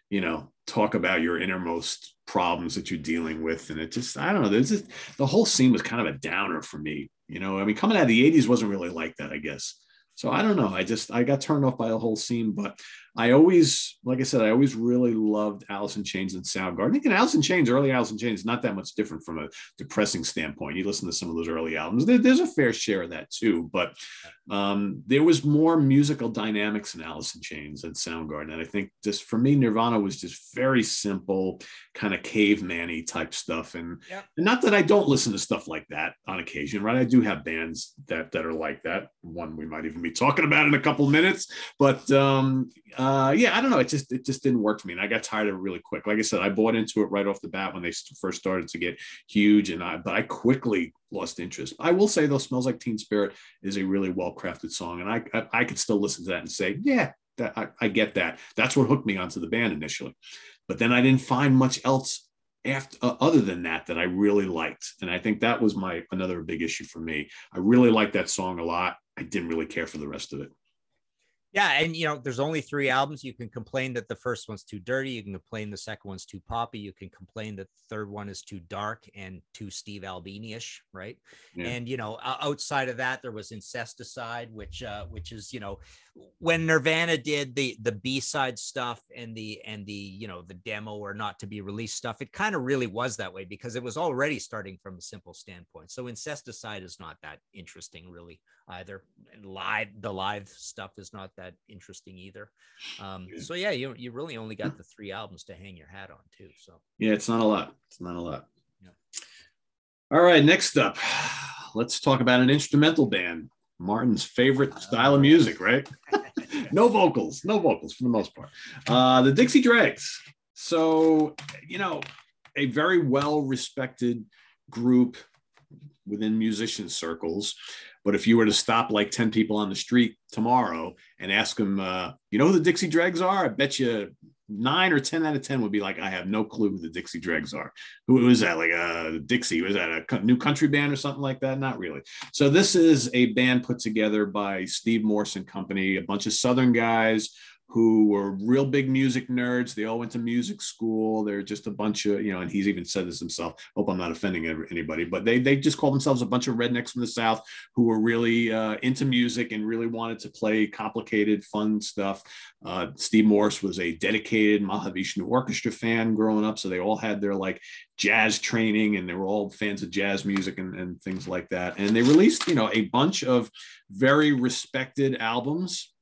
you know talk about your innermost problems that you're dealing with and it just i don't know there's just the whole scene was kind of a downer for me you know i mean coming out of the 80s wasn't really like that i guess so I don't know. I just I got turned off by the whole scene, but I always, like I said, I always really loved Alice in Chains and Soundgarden. I think in Alice in Chains, early Alice in Chains, not that much different from a depressing standpoint. You listen to some of those early albums, there, there's a fair share of that too, but um, there was more musical dynamics in Alice in Chains and Soundgarden. And I think just for me, Nirvana was just very simple, kind of caveman type stuff. And, yep. and not that I don't listen to stuff like that on occasion, right? I do have bands that that are like that. One we might even be talking about in a couple minutes, but um, uh, yeah, I don't know. It just it just didn't work for me, and I got tired of it really quick. Like I said, I bought into it right off the bat when they first started to get huge, and I but I quickly lost interest. I will say though, "Smells Like Teen Spirit" is a really well crafted song, and I, I, I could still listen to that and say, yeah, that I, I get that. That's what hooked me onto the band initially, but then I didn't find much else after uh, other than that that I really liked, and I think that was my another big issue for me. I really liked that song a lot. I didn't really care for the rest of it. Yeah, and you know, there's only three albums. You can complain that the first one's too dirty. You can complain the second one's too poppy. You can complain that the third one is too dark and too Steve Albini-ish, right? Yeah. And you know, outside of that, there was Incesticide, which uh, which is you know, when Nirvana did the the B side stuff and the and the you know the demo or not to be released stuff, it kind of really was that way because it was already starting from a simple standpoint. So Incesticide is not that interesting, really either. And live the live stuff is not that interesting either. Um, so yeah, you you really only got the three albums to hang your hat on too. So yeah, it's not a lot. It's not a lot. Yeah. All right, next up, let's talk about an instrumental band. Martin's favorite style of music, right? no vocals, no vocals for the most part. Uh, the Dixie Dregs. So, you know, a very well respected group within musician circles. But if you were to stop like 10 people on the street tomorrow and ask them, uh, you know who the Dixie Dregs are? I bet you nine or 10 out of 10 would be like, I have no clue who the Dixie Dregs are. Who was that? Like uh, Dixie? Was that a new country band or something like that? Not really. So this is a band put together by Steve Morse and Company, a bunch of Southern guys who were real big music nerds. They all went to music school. They're just a bunch of, you know, and he's even said this himself. Hope I'm not offending anybody, but they they just called themselves a bunch of rednecks from the South who were really uh, into music and really wanted to play complicated, fun stuff. Uh, Steve Morse was a dedicated Mahavishnu Orchestra fan growing up, so they all had their like jazz training and they were all fans of jazz music and, and things like that. And they released, you know, a bunch of very respected albums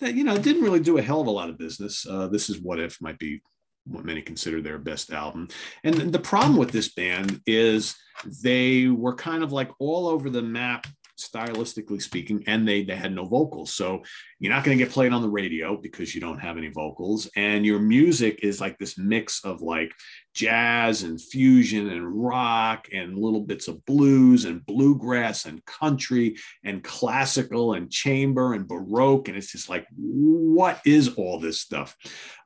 that you know didn't really do a hell of a lot of business. Uh, this is what if might be what many consider their best album. And the problem with this band is they were kind of like all over the map stylistically speaking, and they, they had no vocals. So you're not going to get played on the radio because you don't have any vocals. And your music is like this mix of like jazz and fusion and rock and little bits of blues and bluegrass and country and classical and chamber and baroque. And it's just like, what is all this stuff?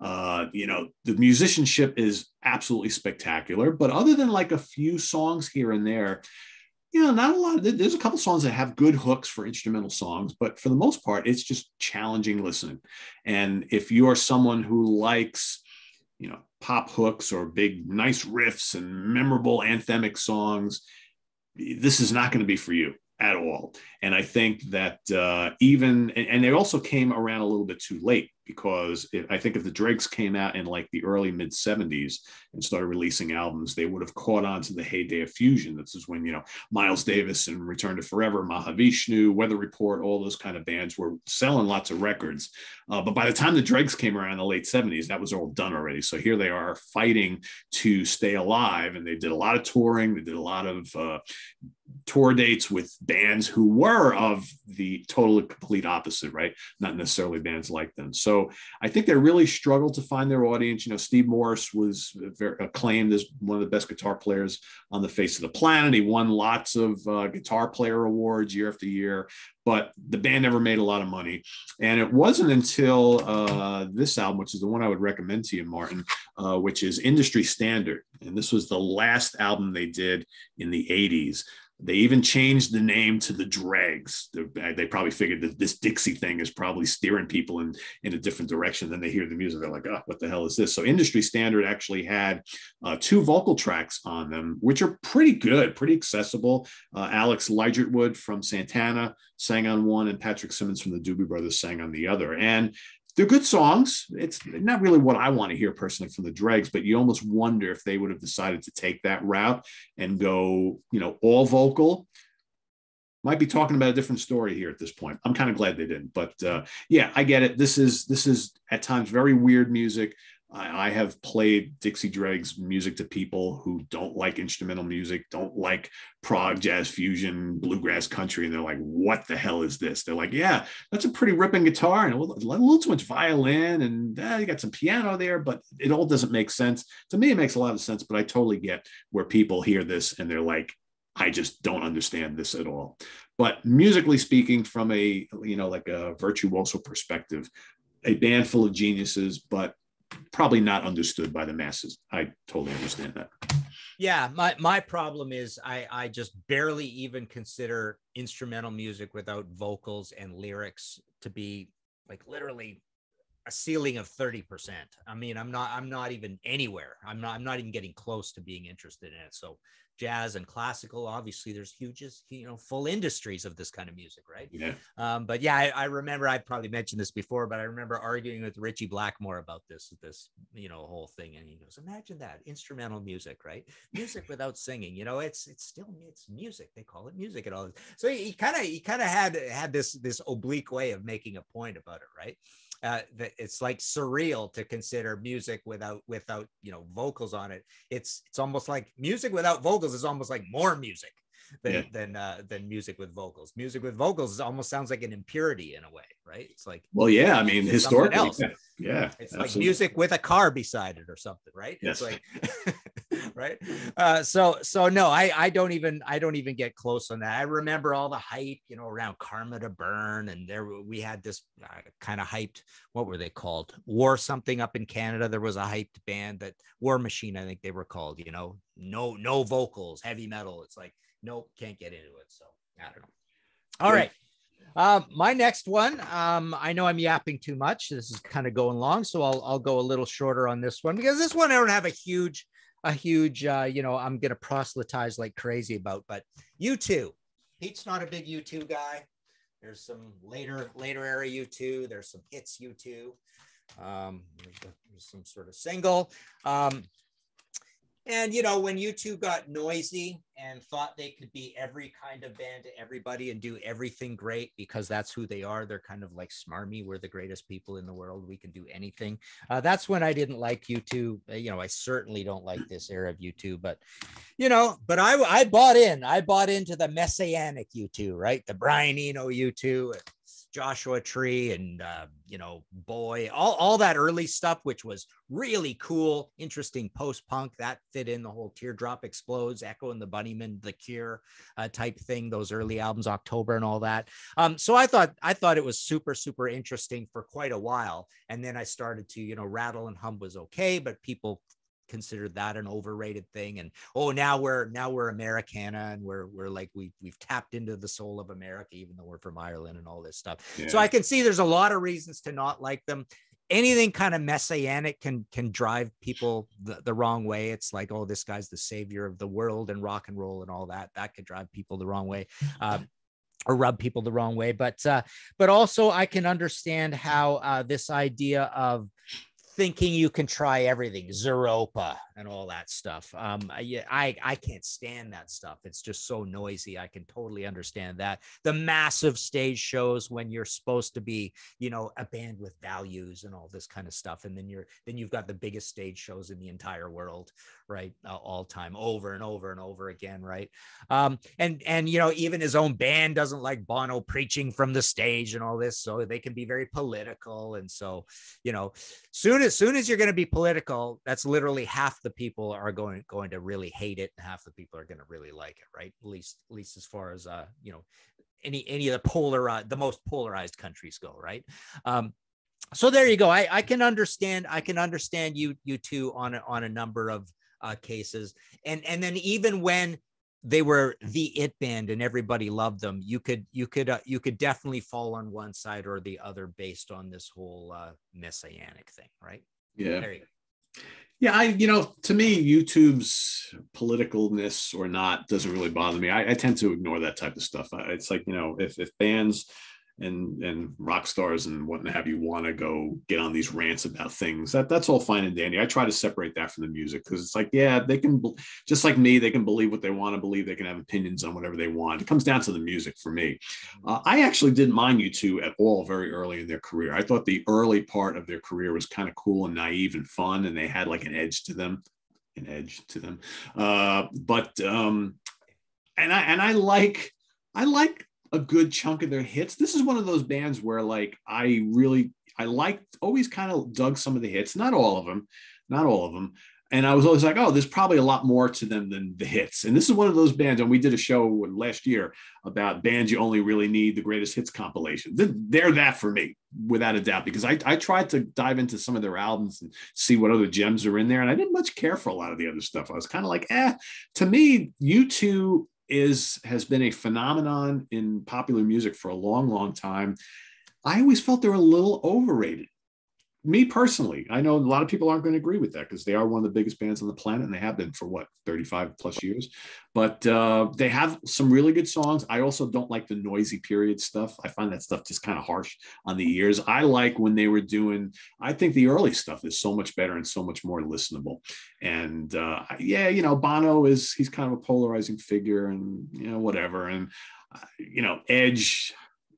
Uh, you know, the musicianship is absolutely spectacular. But other than like a few songs here and there, you know, not a lot. Of, there's a couple songs that have good hooks for instrumental songs, but for the most part, it's just challenging listening. And if you are someone who likes, you know, pop hooks or big, nice riffs and memorable anthemic songs, this is not going to be for you at all. And I think that uh, even, and, and they also came around a little bit too late because I think if the Dregs came out in like the early mid 70s and started releasing albums, they would have caught on to the heyday of fusion. This is when, you know, Miles Davis and Return to Forever, Mahavishnu, Weather Report, all those kind of bands were selling lots of records. Uh, but by the time the Dregs came around in the late 70s, that was all done already. So here they are fighting to stay alive. And they did a lot of touring, they did a lot of uh, tour dates with bands who were of the total complete opposite, right? Not necessarily bands like them. So I think they really struggled to find their audience. You know, Steve Morse was very acclaimed as one of the best guitar players on the face of the planet. He won lots of uh, guitar player awards year after year, but the band never made a lot of money. And it wasn't until uh, this album, which is the one I would recommend to you, Martin, uh, which is Industry Standard. And this was the last album they did in the 80s. They even changed the name to the Dregs. They probably figured that this Dixie thing is probably steering people in, in a different direction. Then they hear the music, they're like, oh, what the hell is this? So Industry Standard actually had uh, two vocal tracks on them, which are pretty good, pretty accessible. Uh, Alex Ligertwood from Santana sang on one, and Patrick Simmons from the Doobie Brothers sang on the other. And they're good songs. It's not really what I want to hear personally from the Dregs, but you almost wonder if they would have decided to take that route and go, you know, all vocal. Might be talking about a different story here at this point. I'm kind of glad they didn't, but uh, yeah, I get it. This is this is at times very weird music. I, I have played Dixie Dregs music to people who don't like instrumental music, don't like prog, jazz, fusion, bluegrass, country, and they're like, "What the hell is this?" They're like, "Yeah, that's a pretty ripping guitar and a little, a little too much violin, and uh, you got some piano there, but it all doesn't make sense." To me, it makes a lot of sense, but I totally get where people hear this and they're like, I just don't understand this at all. But musically speaking, from a you know like a virtuoso perspective, a band full of geniuses, but probably not understood by the masses. I totally understand that. Yeah, my my problem is I I just barely even consider instrumental music without vocals and lyrics to be like literally a ceiling of 30%. I mean, I'm not I'm not even anywhere. I'm not I'm not even getting close to being interested in it. So jazz and classical, obviously there's huge, you know, full industries of this kind of music, right? Yeah. Um, but yeah, I, I remember I probably mentioned this before, but I remember arguing with Ritchie Blackmore about this, this, you know, whole thing. And he goes, imagine that instrumental music, right? Music without singing, you know, it's it's still it's music. They call it music and all this. So he kind of he kind of had had this this oblique way of making a point about it, right? Uh, that it's like surreal to consider music without without you know vocals on it. It's it's almost like music without vocals is almost like more music than yeah. than uh, than music with vocals. Music with vocals almost sounds like an impurity in a way, right? It's like well, yeah. I mean, historically, yeah, yeah, it's absolutely. like music with a car beside it or something, right? Yes. It's like right. Uh, so so no, I I don't even I don't even get close on that. I remember all the hype, you know, around Karma to Burn, and there we had this uh, kind of hyped. What were they called? War something up in Canada. There was a hyped band that War Machine, I think they were called. You know, no no vocals, heavy metal. It's like nope, can't get into it. So I don't know. All right. Uh, my next one, um, I know I'm yapping too much. This is kind of going long, so I'll I'll go a little shorter on this one because this one I don't have a huge a huge uh, you know I'm gonna proselytize like crazy about. But U2, Pete's not a big U2 guy. There's some later later era U2. There's some hits U2. Um, there's some sort of single. Um, and you know, when U2 got noisy and thought they could be every kind of band to everybody and do everything great because that's who they are, they're kind of like smarmy. We're the greatest people in the world. We can do anything. Uh, that's when I didn't like U2. Uh, you know, I certainly don't like this era of U2, but you know, but I I bought in. I bought into the messianic U2, right? The Brian Eno U2. Joshua Tree and uh, you know Boy, all all that early stuff, which was really cool, interesting post punk that fit in the whole Teardrop Explodes, Echo and the Bunnymen, The Cure uh, type thing. Those early albums, October and all that. Um, so I thought I thought it was super super interesting for quite a while, and then I started to you know Rattle and Hum was okay, but people considered that an overrated thing and oh now we're now we're americana and we're we're like we we've tapped into the soul of america even though we're from ireland and all this stuff. Yeah. so i can see there's a lot of reasons to not like them. Anything kind of messianic can can drive people the, the wrong way. It's like oh this guy's the savior of the world and rock and roll and all that. That could drive people the wrong way um, or rub people the wrong way. But uh, but also i can understand how uh, this idea of thinking you can try everything, Zooropa and all that stuff. Um, I, I, I can't stand that stuff. It's just so noisy. I can totally understand that. The massive stage shows when you're supposed to be, you know, a band with values and all this kind of stuff, and then you're then you've got the biggest stage shows in the entire world, right? All time, over and over and over again, right? Um, and and you know, even his own band doesn't like Bono preaching from the stage and all this, so they can be very political, and so you know, soon as soon as you're going to be political, that's literally half the people are going going to really hate it, and half the people are going to really like it, right? At least, at least as far as uh, you know, any any of the polar uh, the most polarized countries go, right? Um, so there you go. I, I can understand. I can understand you U2 on a, on a number of uh, cases, and and then even when they were the it band and everybody loved them you could you could uh, you could definitely fall on one side or the other based on this whole uh, messianic thing right? Yeah. Yeah i you know to me U2's politicalness or not doesn't really bother me. I, I tend to ignore that type of stuff. It's like you know if if bands and and rock stars and what have you want to go get on these rants about things. That that's all fine and dandy. I try to separate that from the music because it's like yeah they can just like me they can believe what they want to believe they can have opinions on whatever they want. It comes down to the music for me. Uh, i actually didn't mind U2 at all very early in their career. I thought the early part of their career was kind of cool and naive and fun and they had like an edge to them an edge to them. Uh, but um and i and i like I like a good chunk of their hits. This is one of those bands where like I really I liked always kind of dug some of the hits, not all of them, not all of them. And I was always like, oh, there's probably a lot more to them than the hits. And this is one of those bands, and we did a show last year about bands you only really need the greatest hits compilation. They're that for me, without a doubt, because I, I tried to dive into some of their albums and see what other gems are in there. And I didn't much care for a lot of the other stuff. I was kind of like, eh, to me, U2 is has been a phenomenon in popular music for a long, long time. I always felt they're a little overrated me personally, I know a lot of people aren't going to agree with that because they are one of the biggest bands on the planet and they have been for what 35 plus years. But uh, they have some really good songs. I also don't like the noisy period stuff. I find that stuff just kind of harsh on the ears. I like when they were doing. I think the early stuff is so much better and so much more listenable. And uh, yeah, you know, Bono is he's kind of a polarizing figure and you know whatever. And uh, you know, Edge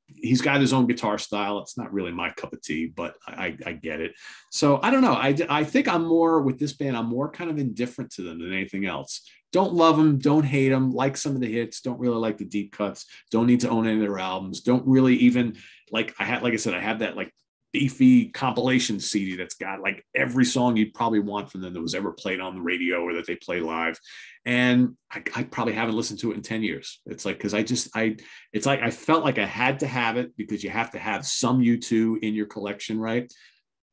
he's got his own guitar style. It's not really my cup of tea, but I, I get it. So I don't know. I, I think I'm more with this band. I'm more kind of indifferent to them than anything else. Don't love them. Don't hate them. Like some of the hits. Don't really like the deep cuts. Don't need to own any of their albums. Don't really even like I had. Like I said, I have that like beefy compilation CD that's got like every song you'd probably want from them that was ever played on the radio or that they play live. And I, I probably haven't listened to it in 10 years. It's like, cause I just, I, it's like, I felt like I had to have it because you have to have some U2 in your collection, right?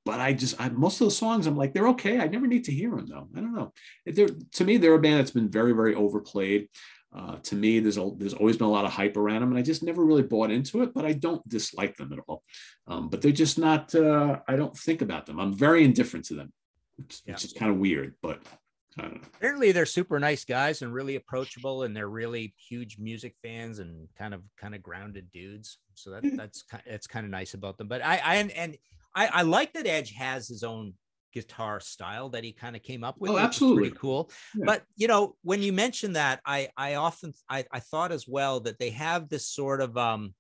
But I just, I, most of the songs, I'm like, they're okay. I never need to hear them though. I don't know. They're, to me, they're a band that's been very, very overplayed. Uh, to me, there's a, there's always been a lot of hype around them, and I just never really bought into it. But I don't dislike them at all. Um, but they're just not. Uh, I don't think about them. I'm very indifferent to them, which, yeah. which is kind of weird. But Apparently, they're super nice guys and really approachable, and they're really huge music fans and kind of kind of grounded dudes. So that that's that's kind of nice about them. But I, I and I, I like that Edge has his own guitar style that he kind of came up with. Oh, absolutely. Pretty cool. Yeah. But you know, when you mentioned that, I I often I, I thought as well that they have this sort of um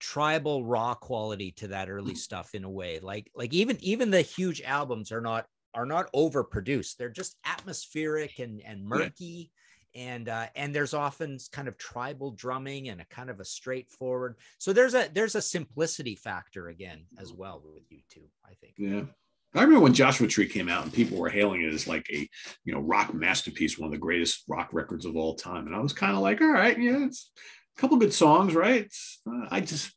tribal raw quality to that early mm. stuff in a way. Like like even even the huge albums are not are not overproduced. They're just atmospheric and and murky. Yeah. And uh, and there's often kind of tribal drumming and a kind of a straightforward. So there's a there's a simplicity factor again as well with you two, I think. Yeah, I remember when Joshua Tree came out and people were hailing it as like a, you know, rock masterpiece, one of the greatest rock records of all time. And I was kind of like, all right, yeah, it's a couple good songs, right? Uh, I just,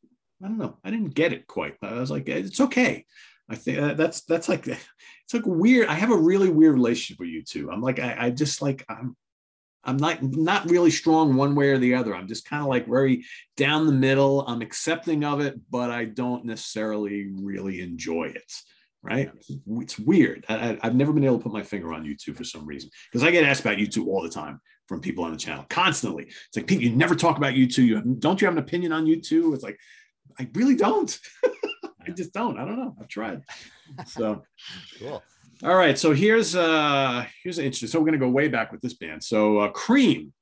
I don't know, I didn't get it quite. I was like, it's okay. I think uh, that's that's like it's like weird. I have a really weird relationship with U2. I'm like, I, I just like I'm I'm not not really strong one way or the other. I'm just kind of like very down the middle. I'm accepting of it, but I don't necessarily really enjoy it right? It's weird. I, have never been able to put my finger on U2 for some reason because I get asked about U2 all the time from people on the channel constantly. It's like, Pete, you never talk about U2. You have, don't you have an opinion on U2? It's like, I really don't. I just don't. I don't know. I've tried. So cool. All right. So here's uh here's an interesting. So we're gonna go way back with this band. So uh, Cream.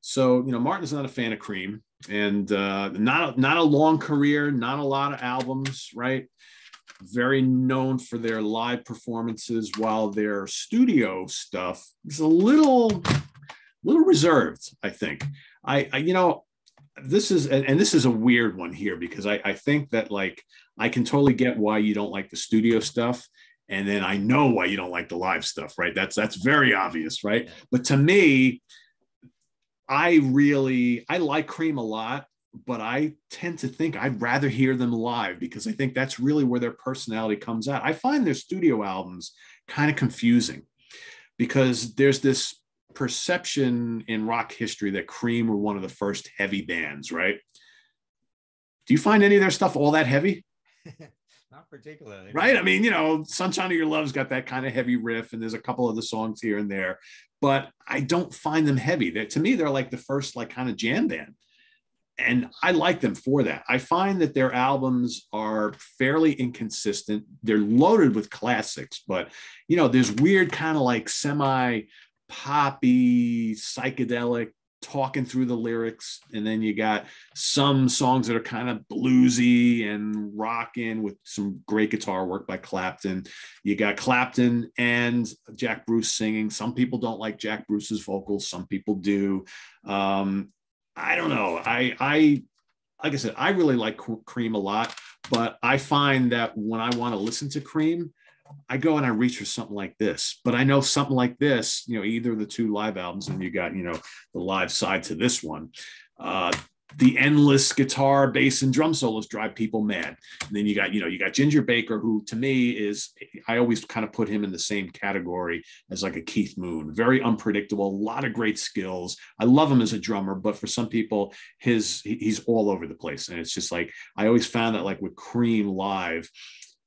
So you know, Martin's not a fan of Cream, and uh, not not a long career, not a lot of albums, right? Very known for their live performances, while their studio stuff is a little, little reserved. I think. I, I you know, this is and this is a weird one here because I, I think that like I can totally get why you don't like the studio stuff and then I know why you don't like the live stuff, right? That's that's very obvious, right? But to me, I really I like Cream a lot, but I tend to think I'd rather hear them live because I think that's really where their personality comes out. I find their studio albums kind of confusing because there's this perception in rock history that Cream were one of the first heavy bands, right? Do you find any of their stuff all that heavy? Not particularly. Right. I mean, you know, Sunshine of Your Love's got that kind of heavy riff, and there's a couple of the songs here and there, but I don't find them heavy. They're, to me, they're like the first like kind of jam band and I like them for that. I find that their albums are fairly inconsistent. They're loaded with classics, but you know, there's weird kind of like semi poppy, psychedelic talking through the lyrics. And then you got some songs that are kind of bluesy and rocking with some great guitar work by Clapton. You got Clapton and Jack Bruce singing. Some people don't like Jack Bruce's vocals, some people do. Um, I don't know. I I like I said, I really like Cream a lot, but I find that when I want to listen to Cream, I go and I reach for something like this. But I know something like this, you know, either the two live albums and you got, you know, the live side to this one. Uh, the endless guitar, bass, and drum solos drive people mad. And then you got, you know, you got Ginger Baker, who to me is, I always kind of put him in the same category as like a Keith Moon. Very unpredictable, a lot of great skills. I love him as a drummer, but for some people, his he's all over the place. And it's just like I always found that like with Cream live,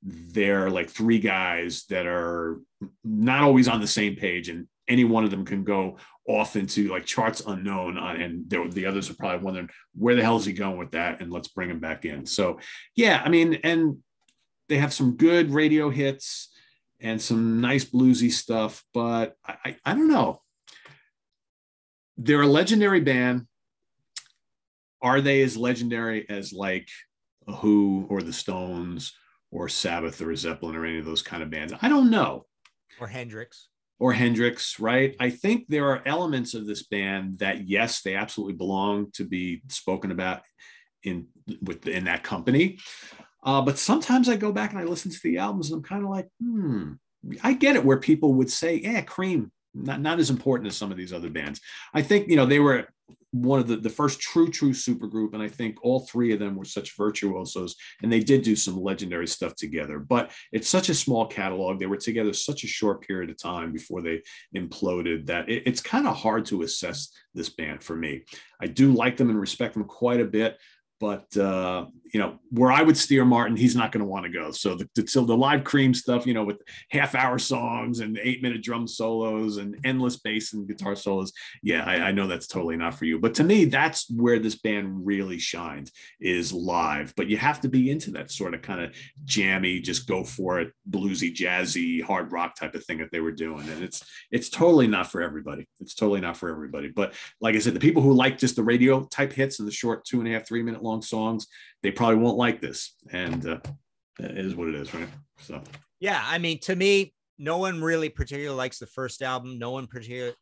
they're like three guys that are not always on the same page and any one of them can go off into like charts unknown uh, and the others are probably wondering where the hell is he going with that? And let's bring him back in. So yeah i mean and they have some good radio hits and some nice bluesy stuff but i i, I don't know. They're a legendary band. Are they as legendary as like who or the stones or sabbath or zeppelin or any of those kind of bands? I don't know. Or hendrix or Hendrix, right? I think there are elements of this band that, yes, they absolutely belong to be spoken about in within that company. Uh, but sometimes I go back and I listen to the albums and I'm kind of like, hmm, I get it where people would say, yeah, Cream, not, not as important as some of these other bands. I think, you know, they were one of the, the first true, true super group. And I think all three of them were such virtuosos and they did do some legendary stuff together. But it's such a small catalog. They were together such a short period of time before they imploded that it, it's kind of hard to assess this band for me. I do like them and respect them quite a bit but uh, you know where I would steer Martin, he's not going to want to go. So the, the the live cream stuff, you know, with half hour songs and eight minute drum solos and endless bass and guitar solos, yeah, I, I, know that's totally not for you. But to me, that's where this band really shines is live. But you have to be into that sort of kind of jammy, just go for it, bluesy, jazzy, hard rock type of thing that they were doing, and it's it's totally not for everybody. It's totally not for everybody. But like I said, the people who like just the radio type hits and the short two and a half, three minute long songs, they probably won't like this. And uh, it is what it is, right? So, yeah, I mean, to me, no one really particularly likes the first album. No one particularly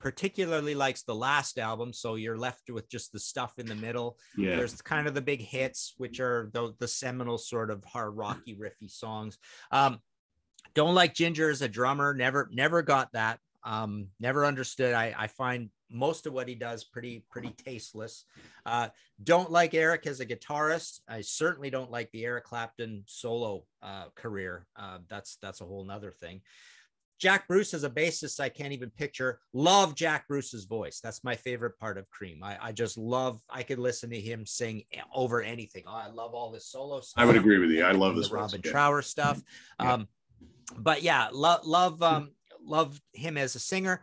particularly likes the last album. So you're left with just the stuff in the middle. Yeah. There's kind of the big hits which are the, the seminal sort of hard rocky riffy songs. Um don't like ginger as a drummer. Never never got that. Um never understood. I i find most of what he does pretty pretty tasteless. Uh, don't like Eric as a guitarist. I certainly don't like the Eric Clapton solo uh, career. Uh, that's that's a whole nother thing. Jack Bruce as a bassist, I can't even picture. Love Jack Bruce's voice. That's my favorite part of Cream. I, I just love. I could listen to him sing over anything. Oh, I love all this solo stuff. I would agree with you. I love this Robin Trower stuff. Yeah. Um, but yeah, love love um, love him as a singer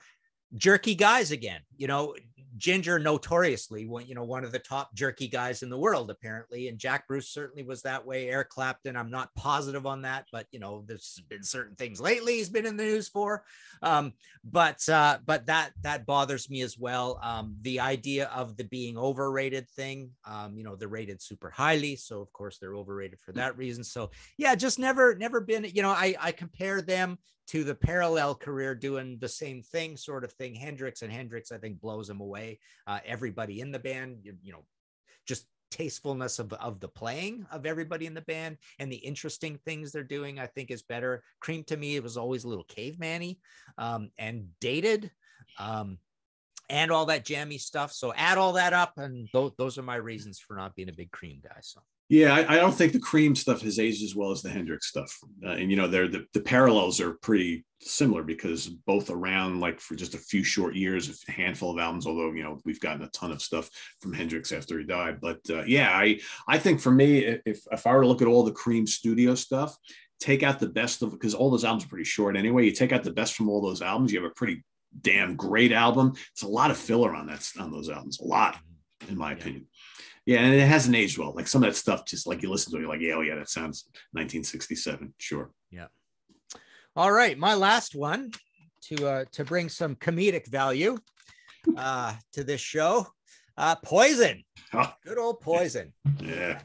jerky guys again. You know, Ginger notoriously, you know, one of the top jerky guys in the world, apparently. And Jack Bruce certainly was that way. Eric Clapton, I'm not positive on that, but you know, there's been certain things lately he's been in the news for. Um, but uh, but that that bothers me as well. Um, the idea of the being overrated thing, um, you know, they're rated super highly, so of course they're overrated for that reason. So yeah, just never never been. You know, I I compare them to the parallel career doing the same thing sort of thing. Hendrix and hendrix i think blows him away. Uh, everybody in the band you, you, know just tastefulness of, of the playing of everybody in the band and the interesting things they're doing i think is better. Cream to me it was always a little caveman-y um, and dated um, and all that jammy stuff. So add all that up and th- those are my reasons for not being a big cream guy so yeah, I, I, don't think the cream stuff has aged as well as the Hendrix stuff. Uh, and you know, they're the, the parallels are pretty similar because both around like for just a few short years, a handful of albums. Although you know we've gotten a ton of stuff from Hendrix after he died. But uh, yeah, I I think for me, if if I were to look at all the Cream studio stuff, take out the best of because all those albums are pretty short anyway. You take out the best from all those albums, you have a pretty damn great album. It's a lot of filler on that on those albums, a lot, in my yeah. opinion. Yeah, and it hasn't aged well. Like some of that stuff, just like you listen to it, you're like, yeah, oh yeah, that sounds 1967. Sure. Yeah. All right, my last one to uh, to bring some comedic value uh, to this show. Uh, poison. Oh. Good old poison. Yeah.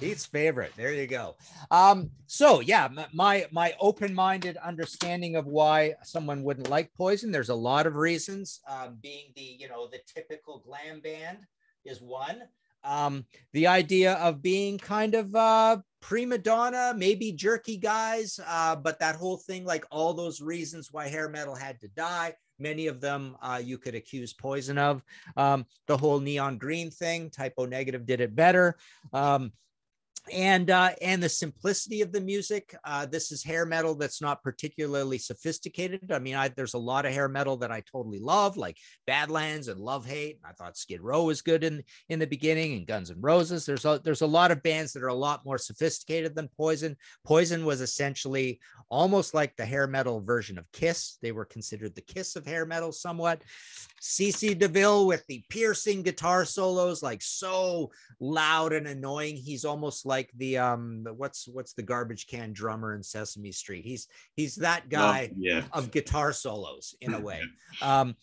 Pete's favorite. There you go. Um, so yeah, my my open-minded understanding of why someone wouldn't like poison. There's a lot of reasons. Um, being the you know the typical glam band is one. Um, the idea of being kind of uh, prima donna, maybe jerky guys, uh, but that whole thing, like all those reasons why hair metal had to die, many of them uh, you could accuse Poison of. Um, the whole neon green thing, Type O Negative did it better. Um, and uh, and the simplicity of the music. Uh, this is hair metal that's not particularly sophisticated. I mean, I, there's a lot of hair metal that I totally love, like Badlands and Love Hate. I thought Skid Row was good in in the beginning, and Guns N' Roses. There's a there's a lot of bands that are a lot more sophisticated than Poison. Poison was essentially almost like the hair metal version of Kiss. They were considered the Kiss of hair metal, somewhat. CC DeVille with the piercing guitar solos, like so loud and annoying. He's almost like the um what's what's the garbage can drummer in Sesame Street. He's he's that guy oh, yeah. of guitar solos in a way. um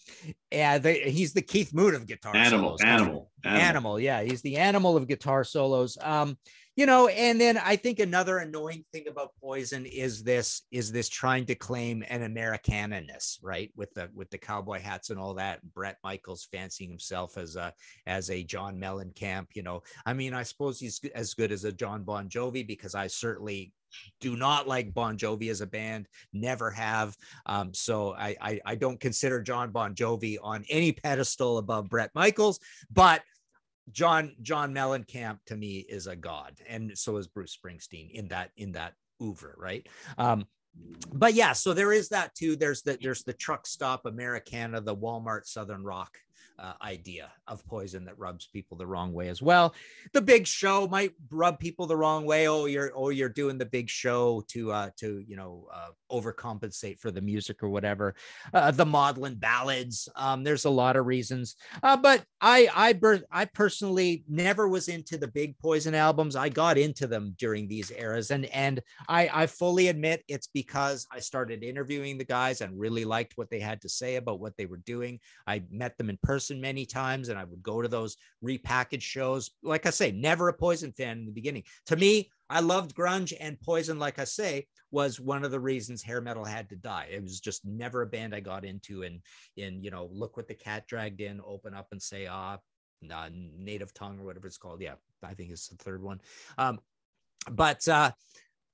and they, he's the Keith Moon of guitar animal, solos. Animal, animal, animal. Yeah, he's the animal of guitar solos. Um you know and then i think another annoying thing about poison is this is this trying to claim an americananess right with the with the cowboy hats and all that bret michaels fancying himself as a as a john mellencamp you know i mean i suppose he's as good as a john bon jovi because i certainly do not like Bon Jovi as a band, never have. Um, so I, I, I don't consider John Bon Jovi on any pedestal above Bret Michaels, but John John Mellencamp to me is a god, and so is Bruce Springsteen in that in that oeuvre, right? Um, but yeah, so there is that too. There's the there's the truck stop Americana, the Walmart Southern Rock uh, idea of poison that rubs people the wrong way as well. The big show might rub people the wrong way. Oh, you're oh you're doing the big show to uh, to you know uh, overcompensate for the music or whatever. Uh, the maudlin ballads. Um, there's a lot of reasons, uh, but I I ber- I personally never was into the big Poison albums. I got into them during these eras, and and I I fully admit it's because I started interviewing the guys and really liked what they had to say about what they were doing. I met them in person many times, and I would go to those repackaged shows. Like I say, never a Poison fan in the beginning. To me, I loved grunge and Poison, like I say, was one of the reasons hair metal had to die. It was just never a band I got into. And in, you know, look what the cat dragged in, open up and say, ah, uh, native tongue or whatever it's called. Yeah, I think it's the third one. Um, but uh,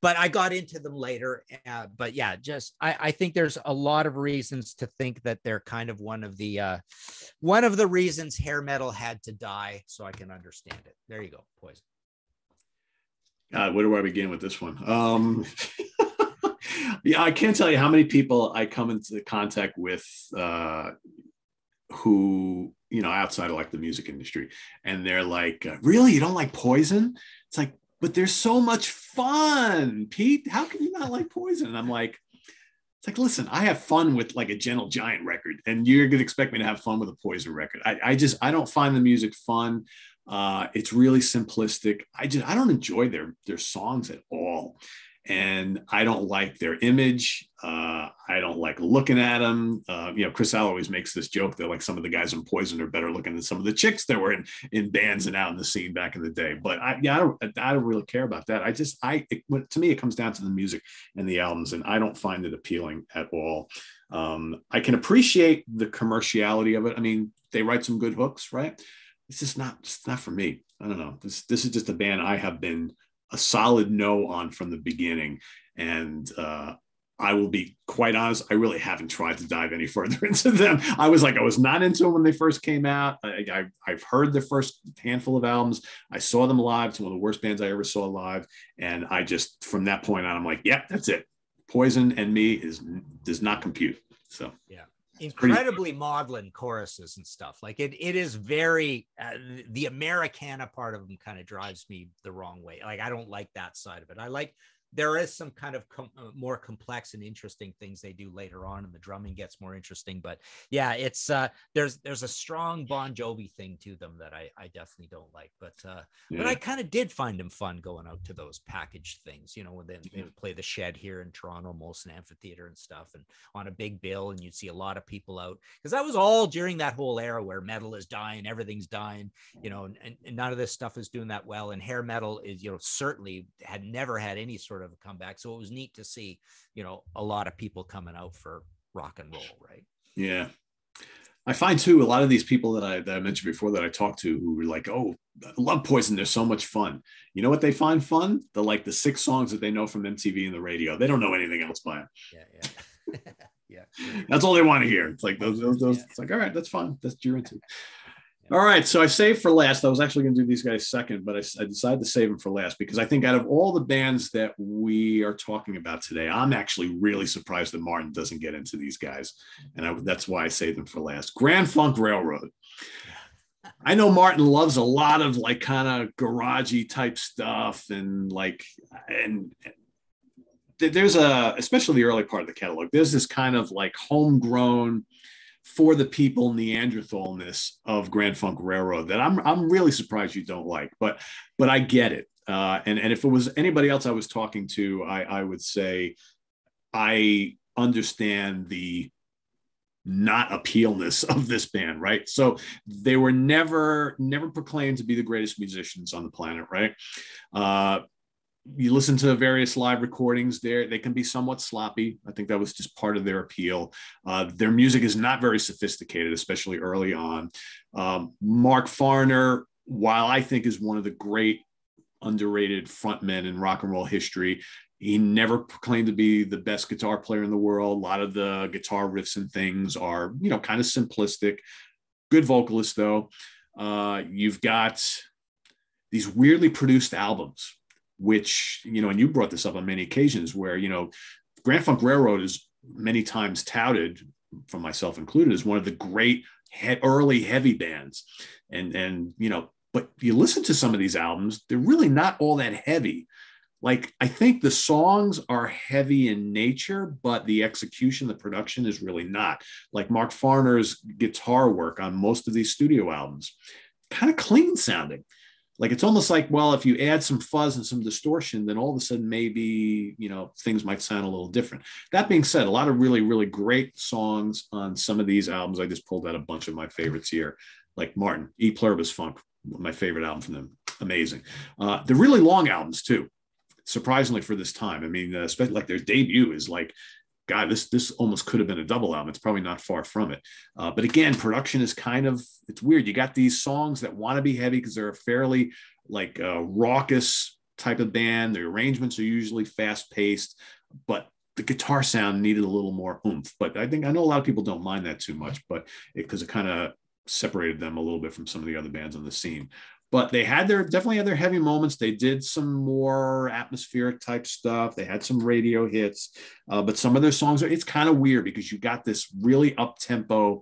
but I got into them later. Uh, but yeah, just I, I think there's a lot of reasons to think that they're kind of one of the uh, one of the reasons hair metal had to die. So I can understand it. There you go, poison. God, where do I begin with this one? Um, yeah, I can't tell you how many people I come into contact with uh, who, you know, outside of like the music industry, and they're like, uh, "Really, you don't like Poison?" It's like, but there's so much fun, Pete. How can you not like Poison? And I'm like, it's like, listen, I have fun with like a Gentle Giant record, and you're gonna expect me to have fun with a Poison record. I, I just I don't find the music fun. Uh, it's really simplistic. I just I don't enjoy their their songs at all, and I don't like their image. Uh, I don't like looking at them. Uh, you know, Chris Al always makes this joke that like some of the guys in Poison are better looking than some of the chicks that were in in bands and out in the scene back in the day. But I yeah I don't I don't really care about that. I just I it, to me it comes down to the music and the albums, and I don't find it appealing at all. Um, I can appreciate the commerciality of it. I mean, they write some good hooks, right? it's just not it's not for me. I don't know. This this is just a band I have been a solid no on from the beginning, and uh, I will be quite honest. I really haven't tried to dive any further into them. I was like, I was not into them when they first came out. I, have heard the first handful of albums. I saw them live. It's one of the worst bands I ever saw live, and I just from that point on, I'm like, yep, yeah, that's it. Poison and me is does not compute. So yeah incredibly pretty... maudlin choruses and stuff. Like it, it is very uh, the Americana part of them kind of drives me the wrong way. Like I don't like that side of it. I like there is some kind of com- uh, more complex and interesting things they do later on and the drumming gets more interesting but yeah it's uh there's there's a strong bon jovi thing to them that i i definitely don't like but uh yeah. but i kind of did find them fun going out to those packaged things you know when they, they would play the shed here in toronto molson amphitheater and stuff and on a big bill and you'd see a lot of people out because that was all during that whole era where metal is dying everything's dying you know and, and none of this stuff is doing that well and hair metal is you know certainly had never had any sort of of a comeback. So it was neat to see, you know, a lot of people coming out for rock and roll, right? Yeah. I find too a lot of these people that I that I mentioned before that I talked to who were like, "Oh, I love Poison. They're so much fun." You know what they find fun? The like the six songs that they know from MTV and the radio. They don't know anything else by them. Yeah, yeah. Yeah. That's all they want to hear. It's like those, those, those. It's like, all right, that's fine. That's you're into. All right, so I saved for last. I was actually going to do these guys second, but I, I, decided to save them for last because I think out of all the bands that we are talking about today, I'm actually really surprised that Martin doesn't get into these guys, and I, that's why I saved them for last. Grand Funk Railroad. I know Martin loves a lot of like kind of garagey type stuff, and like and there's a especially the early part of the catalog. There's this kind of like homegrown for the people Neanderthalness of Grand Funk Railroad that I'm I'm really surprised you don't like, but but I get it. Uh, and and if it was anybody else I was talking to, I I would say I understand the not appealness of this band, right? So they were never never proclaimed to be the greatest musicians on the planet, right? Uh, you listen to various live recordings there they can be somewhat sloppy. I think that was just part of their appeal. Uh, their music is not very sophisticated especially early on. Um, mark farner while i think is one of the great underrated frontmen in rock and roll history he never claimed to be the best guitar player in the world. A lot of the guitar riffs and things are you know kind of simplistic. Good vocalist though. Uh, you've got these weirdly produced albums which you know and you brought this up on many occasions where you know grand funk railroad is many times touted from myself included as one of the great he- early heavy bands. And and you know but you listen to some of these albums they're really not all that heavy. Like i think the songs are heavy in nature but the execution the production is really not. Like mark farner's guitar work on most of these studio albums kind of clean sounding like it's almost like well if you add some fuzz and some distortion then all of a sudden maybe you know things might sound a little different. That being said a lot of really really great songs on some of these albums. I just pulled out a bunch of my favorites here. Like martin e. Pluribus funk my favorite album from them. Amazing. Uh, they're really long albums too surprisingly for this time. I mean uh, especially like their debut is like God, this this almost could have been a double album. It's probably not far from it. Uh, but again, production is kind of it's weird. You got these songs that want to be heavy because they're a fairly like uh, raucous type of band. The arrangements are usually fast paced, but the guitar sound needed a little more oomph. But I think I know a lot of people don't mind that too much, but it because it, it kind of separated them a little bit from some of the other bands on the scene but they had their definitely had their heavy moments. They did some more atmospheric type stuff. They had some radio hits, uh, but some of their songs are it's kind of weird because you got this really up tempo,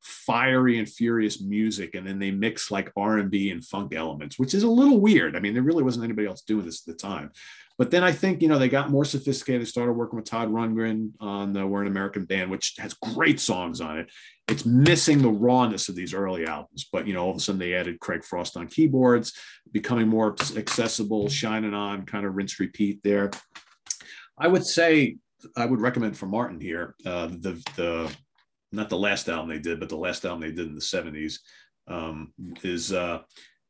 fiery and furious music, and then they mix like R and B and funk elements, which is a little weird. I mean, there really wasn't anybody else doing this at the time. But then I think you know they got more sophisticated. Started working with Todd Rundgren on the "We're an American Band," which has great songs on it. It's missing the rawness of these early albums, but you know all of a sudden they added Craig Frost on keyboards, becoming more accessible, shining on, kind of rinse repeat there. I would say I would recommend for Martin here uh, the the not the last album they did, but the last album they did in the '70s um, is uh,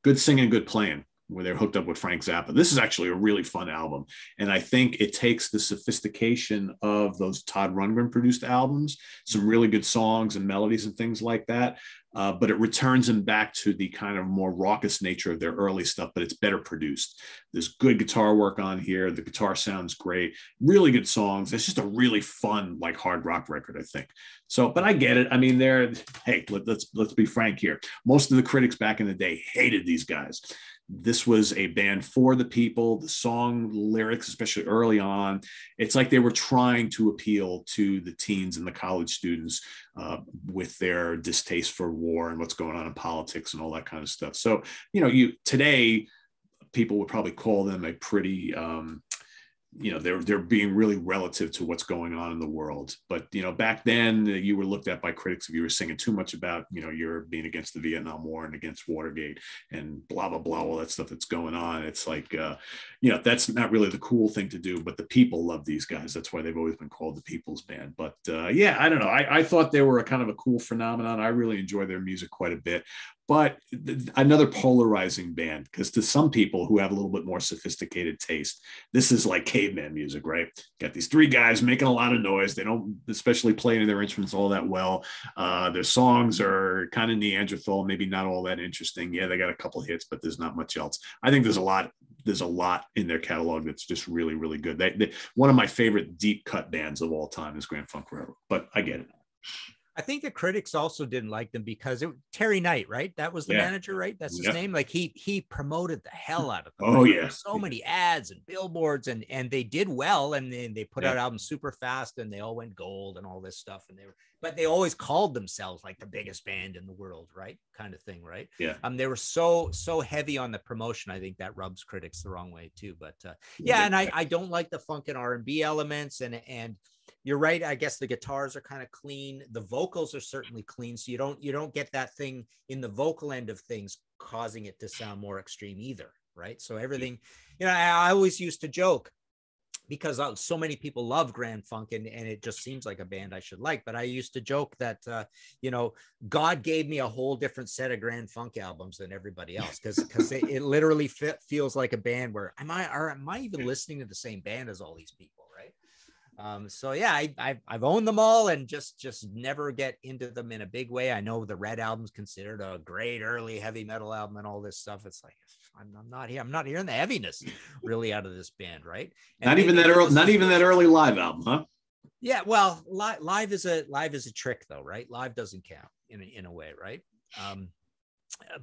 "Good Singing, Good Playing." Where they're hooked up with Frank Zappa. This is actually a really fun album. And I think it takes the sophistication of those Todd Rundgren produced albums, some really good songs and melodies and things like that. Uh, but it returns them back to the kind of more raucous nature of their early stuff, but it's better produced. There's good guitar work on here. The guitar sounds great, really good songs. It's just a really fun, like hard rock record, I think. So, but I get it. I mean, they're hey, let, let's let's be frank here. Most of the critics back in the day hated these guys this was a band for the people the song lyrics especially early on. It's like they were trying to appeal to the teens and the college students uh, with their distaste for war and what's going on in politics and all that kind of stuff. So you know you today people would probably call them a pretty um, you know they're they're being really relative to what's going on in the world. But you know back then uh, you were looked at by critics if you were singing too much about you know you're being against the vietnam war and against watergate and blah blah blah all that stuff that's going on. It's like uh, you know that's not really the cool thing to do but the people love these guys. That's why they've always been called the people's band. But uh, yeah i don't know. I, I thought they were a kind of a cool phenomenon. I really enjoy their music quite a bit but another polarizing band because to some people who have a little bit more sophisticated taste this is like caveman music right? Got these three guys making a lot of noise. They don't especially play any of their instruments all that well. Uh, their songs are kind of neanderthal maybe not all that interesting. Yeah they got a couple hits but there's not much else. I think there's a lot there's a lot in their catalog that's just really, really good. They, they, one of my favorite deep cut bands of all time is Grand Funk Railroad, but I get it. I think the critics also didn't like them because it Terry Knight, right? That was the yeah. manager, right? That's his yeah. name. Like he he promoted the hell out of them. Oh yeah, so many ads and billboards, and and they did well, and then they put yeah. out albums super fast, and they all went gold and all this stuff, and they were, but they always called themselves like the biggest band in the world, right? Kind of thing, right? Yeah. Um, they were so so heavy on the promotion. I think that rubs critics the wrong way too. But uh, yeah, and I I don't like the funk and R and B elements, and and you're right i guess the guitars are kind of clean the vocals are certainly clean so you don't you don't get that thing in the vocal end of things causing it to sound more extreme either right? So everything you know i, I always used to joke because uh, so many people love grand funk and, and it just seems like a band i should like but i used to joke that uh, you know god gave me a whole different set of grand funk albums than everybody else because because it, it, literally fit, feels like a band where am i or am i even listening to the same band as all these people um, so yeah, I, I've, I've owned them all and just just never get into them in a big way. I know the Red album's considered a great early heavy metal album and all this stuff. It's like I'm, I'm not here. I'm not hearing the heaviness really out of this band, right? And not even that early. Not even that early live album, huh? Yeah, well, live, live is a live is a trick though, right? Live doesn't count in a, in a way, right? Um,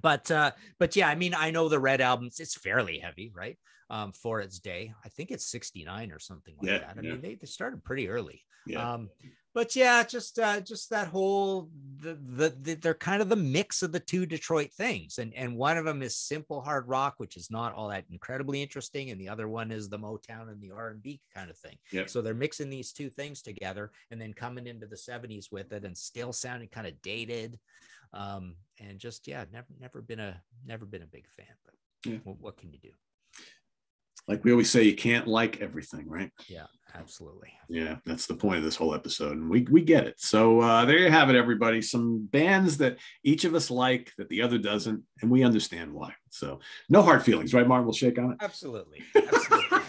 but uh, but yeah, I mean, I know the Red albums. It's fairly heavy, right? Um, for its day. I think it's 69 or something like yeah, that. I yeah. mean, they, they started pretty early. Yeah. Um, but yeah, just uh, just that whole the, the, the they're kind of the mix of the two Detroit things, and and one of them is simple hard rock, which is not all that incredibly interesting, and the other one is the Motown and the R and B kind of thing. Yeah. So they're mixing these two things together, and then coming into the '70s with it, and still sounding kind of dated, um, and just yeah, never never been a never been a big fan, but yeah. what, what can you do? Like we always say, you can't like everything, right? Yeah, absolutely. Yeah, that's the point of this whole episode, and we we get it. So uh, there you have it, everybody. Some bands that each of us like that the other doesn't, and we understand why. So no hard feelings, right, Martin? We'll shake on it. Absolutely. Absolutely.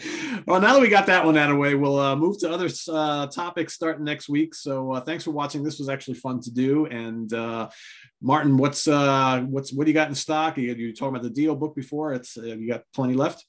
well, now that we got that one out of the way, we'll uh, move to other uh, topics starting next week. So uh, thanks for watching. This was actually fun to do, and uh, Martin, what's uh, what's what do you got in stock? You, you talking about the Dio book before? It's uh, you got plenty left.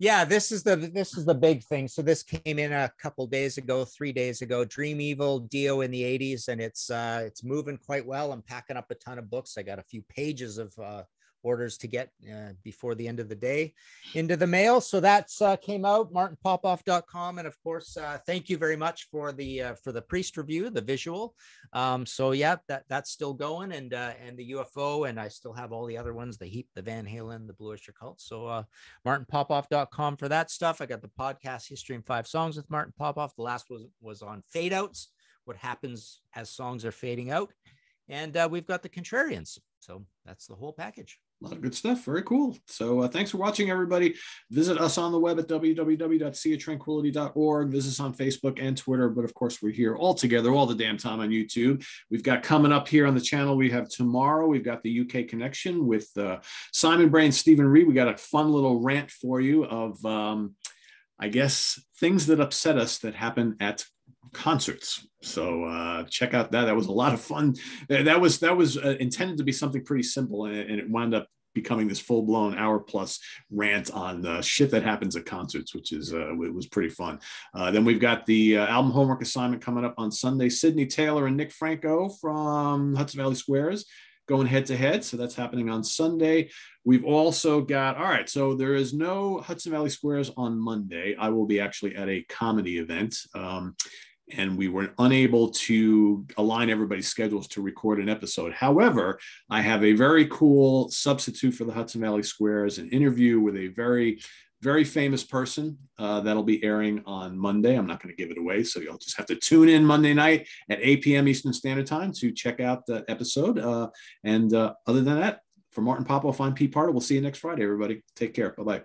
Yeah, this is the this is the big thing. So this came in a couple days ago, three days ago. Dream Evil Dio in the '80s, and it's uh, it's moving quite well. I'm packing up a ton of books. I got a few pages of uh, orders to get uh, before the end of the day into the mail. So that's uh, came out martinpopoff.com. And of course, uh, thank you very much for the uh, for the priest review, the visual. Um, so yeah, that that's still going and uh, and the UFO and I still have all the other ones, the Heep, the Van Halen, the Blue Oyster Cult. So uh, martinpopoff.com for that stuff. I got the podcast history in five songs with Martin Popoff. The last was was on fade outs, what happens as songs are fading out. And uh, we've got the contrarians. So that's the whole package a lot of good stuff. Very cool. So uh, thanks for watching, everybody. Visit us on the web at www.seatranquility.org. Visit us on Facebook and Twitter. But of course, we're here all together all the damn time on YouTube. We've got coming up here on the channel. We have tomorrow. We've got the UK connection with uh, Simon Brain, Stephen Reed. We got a fun little rant for you of, um, I guess, things that upset us that happen at concerts. So uh, check out that. That was a lot of fun. That was that was uh, intended to be something pretty simple, and, and it wound up becoming this full blown hour plus rant on the shit that happens at concerts, which is uh, it was pretty fun. Uh, then we've got the uh, album homework assignment coming up on Sunday. Sydney Taylor and Nick Franco from Hudson Valley Squares going head to head. So that's happening on Sunday. We've also got, all right, so there is no Hudson Valley Squares on Monday. I will be actually at a comedy event. Um, and we were unable to align everybody's schedules to record an episode. However, I have a very cool substitute for the Hudson Valley Squares, an interview with a very very famous person uh, that'll be airing on Monday. I'm not going to give it away, so you'll just have to tune in Monday night at 8 p.m. Eastern Standard Time to check out the episode. Uh, and uh, other than that, for Martin Popoff, I'm Pete Pardo. We'll see you next Friday, everybody. Take care. Bye bye.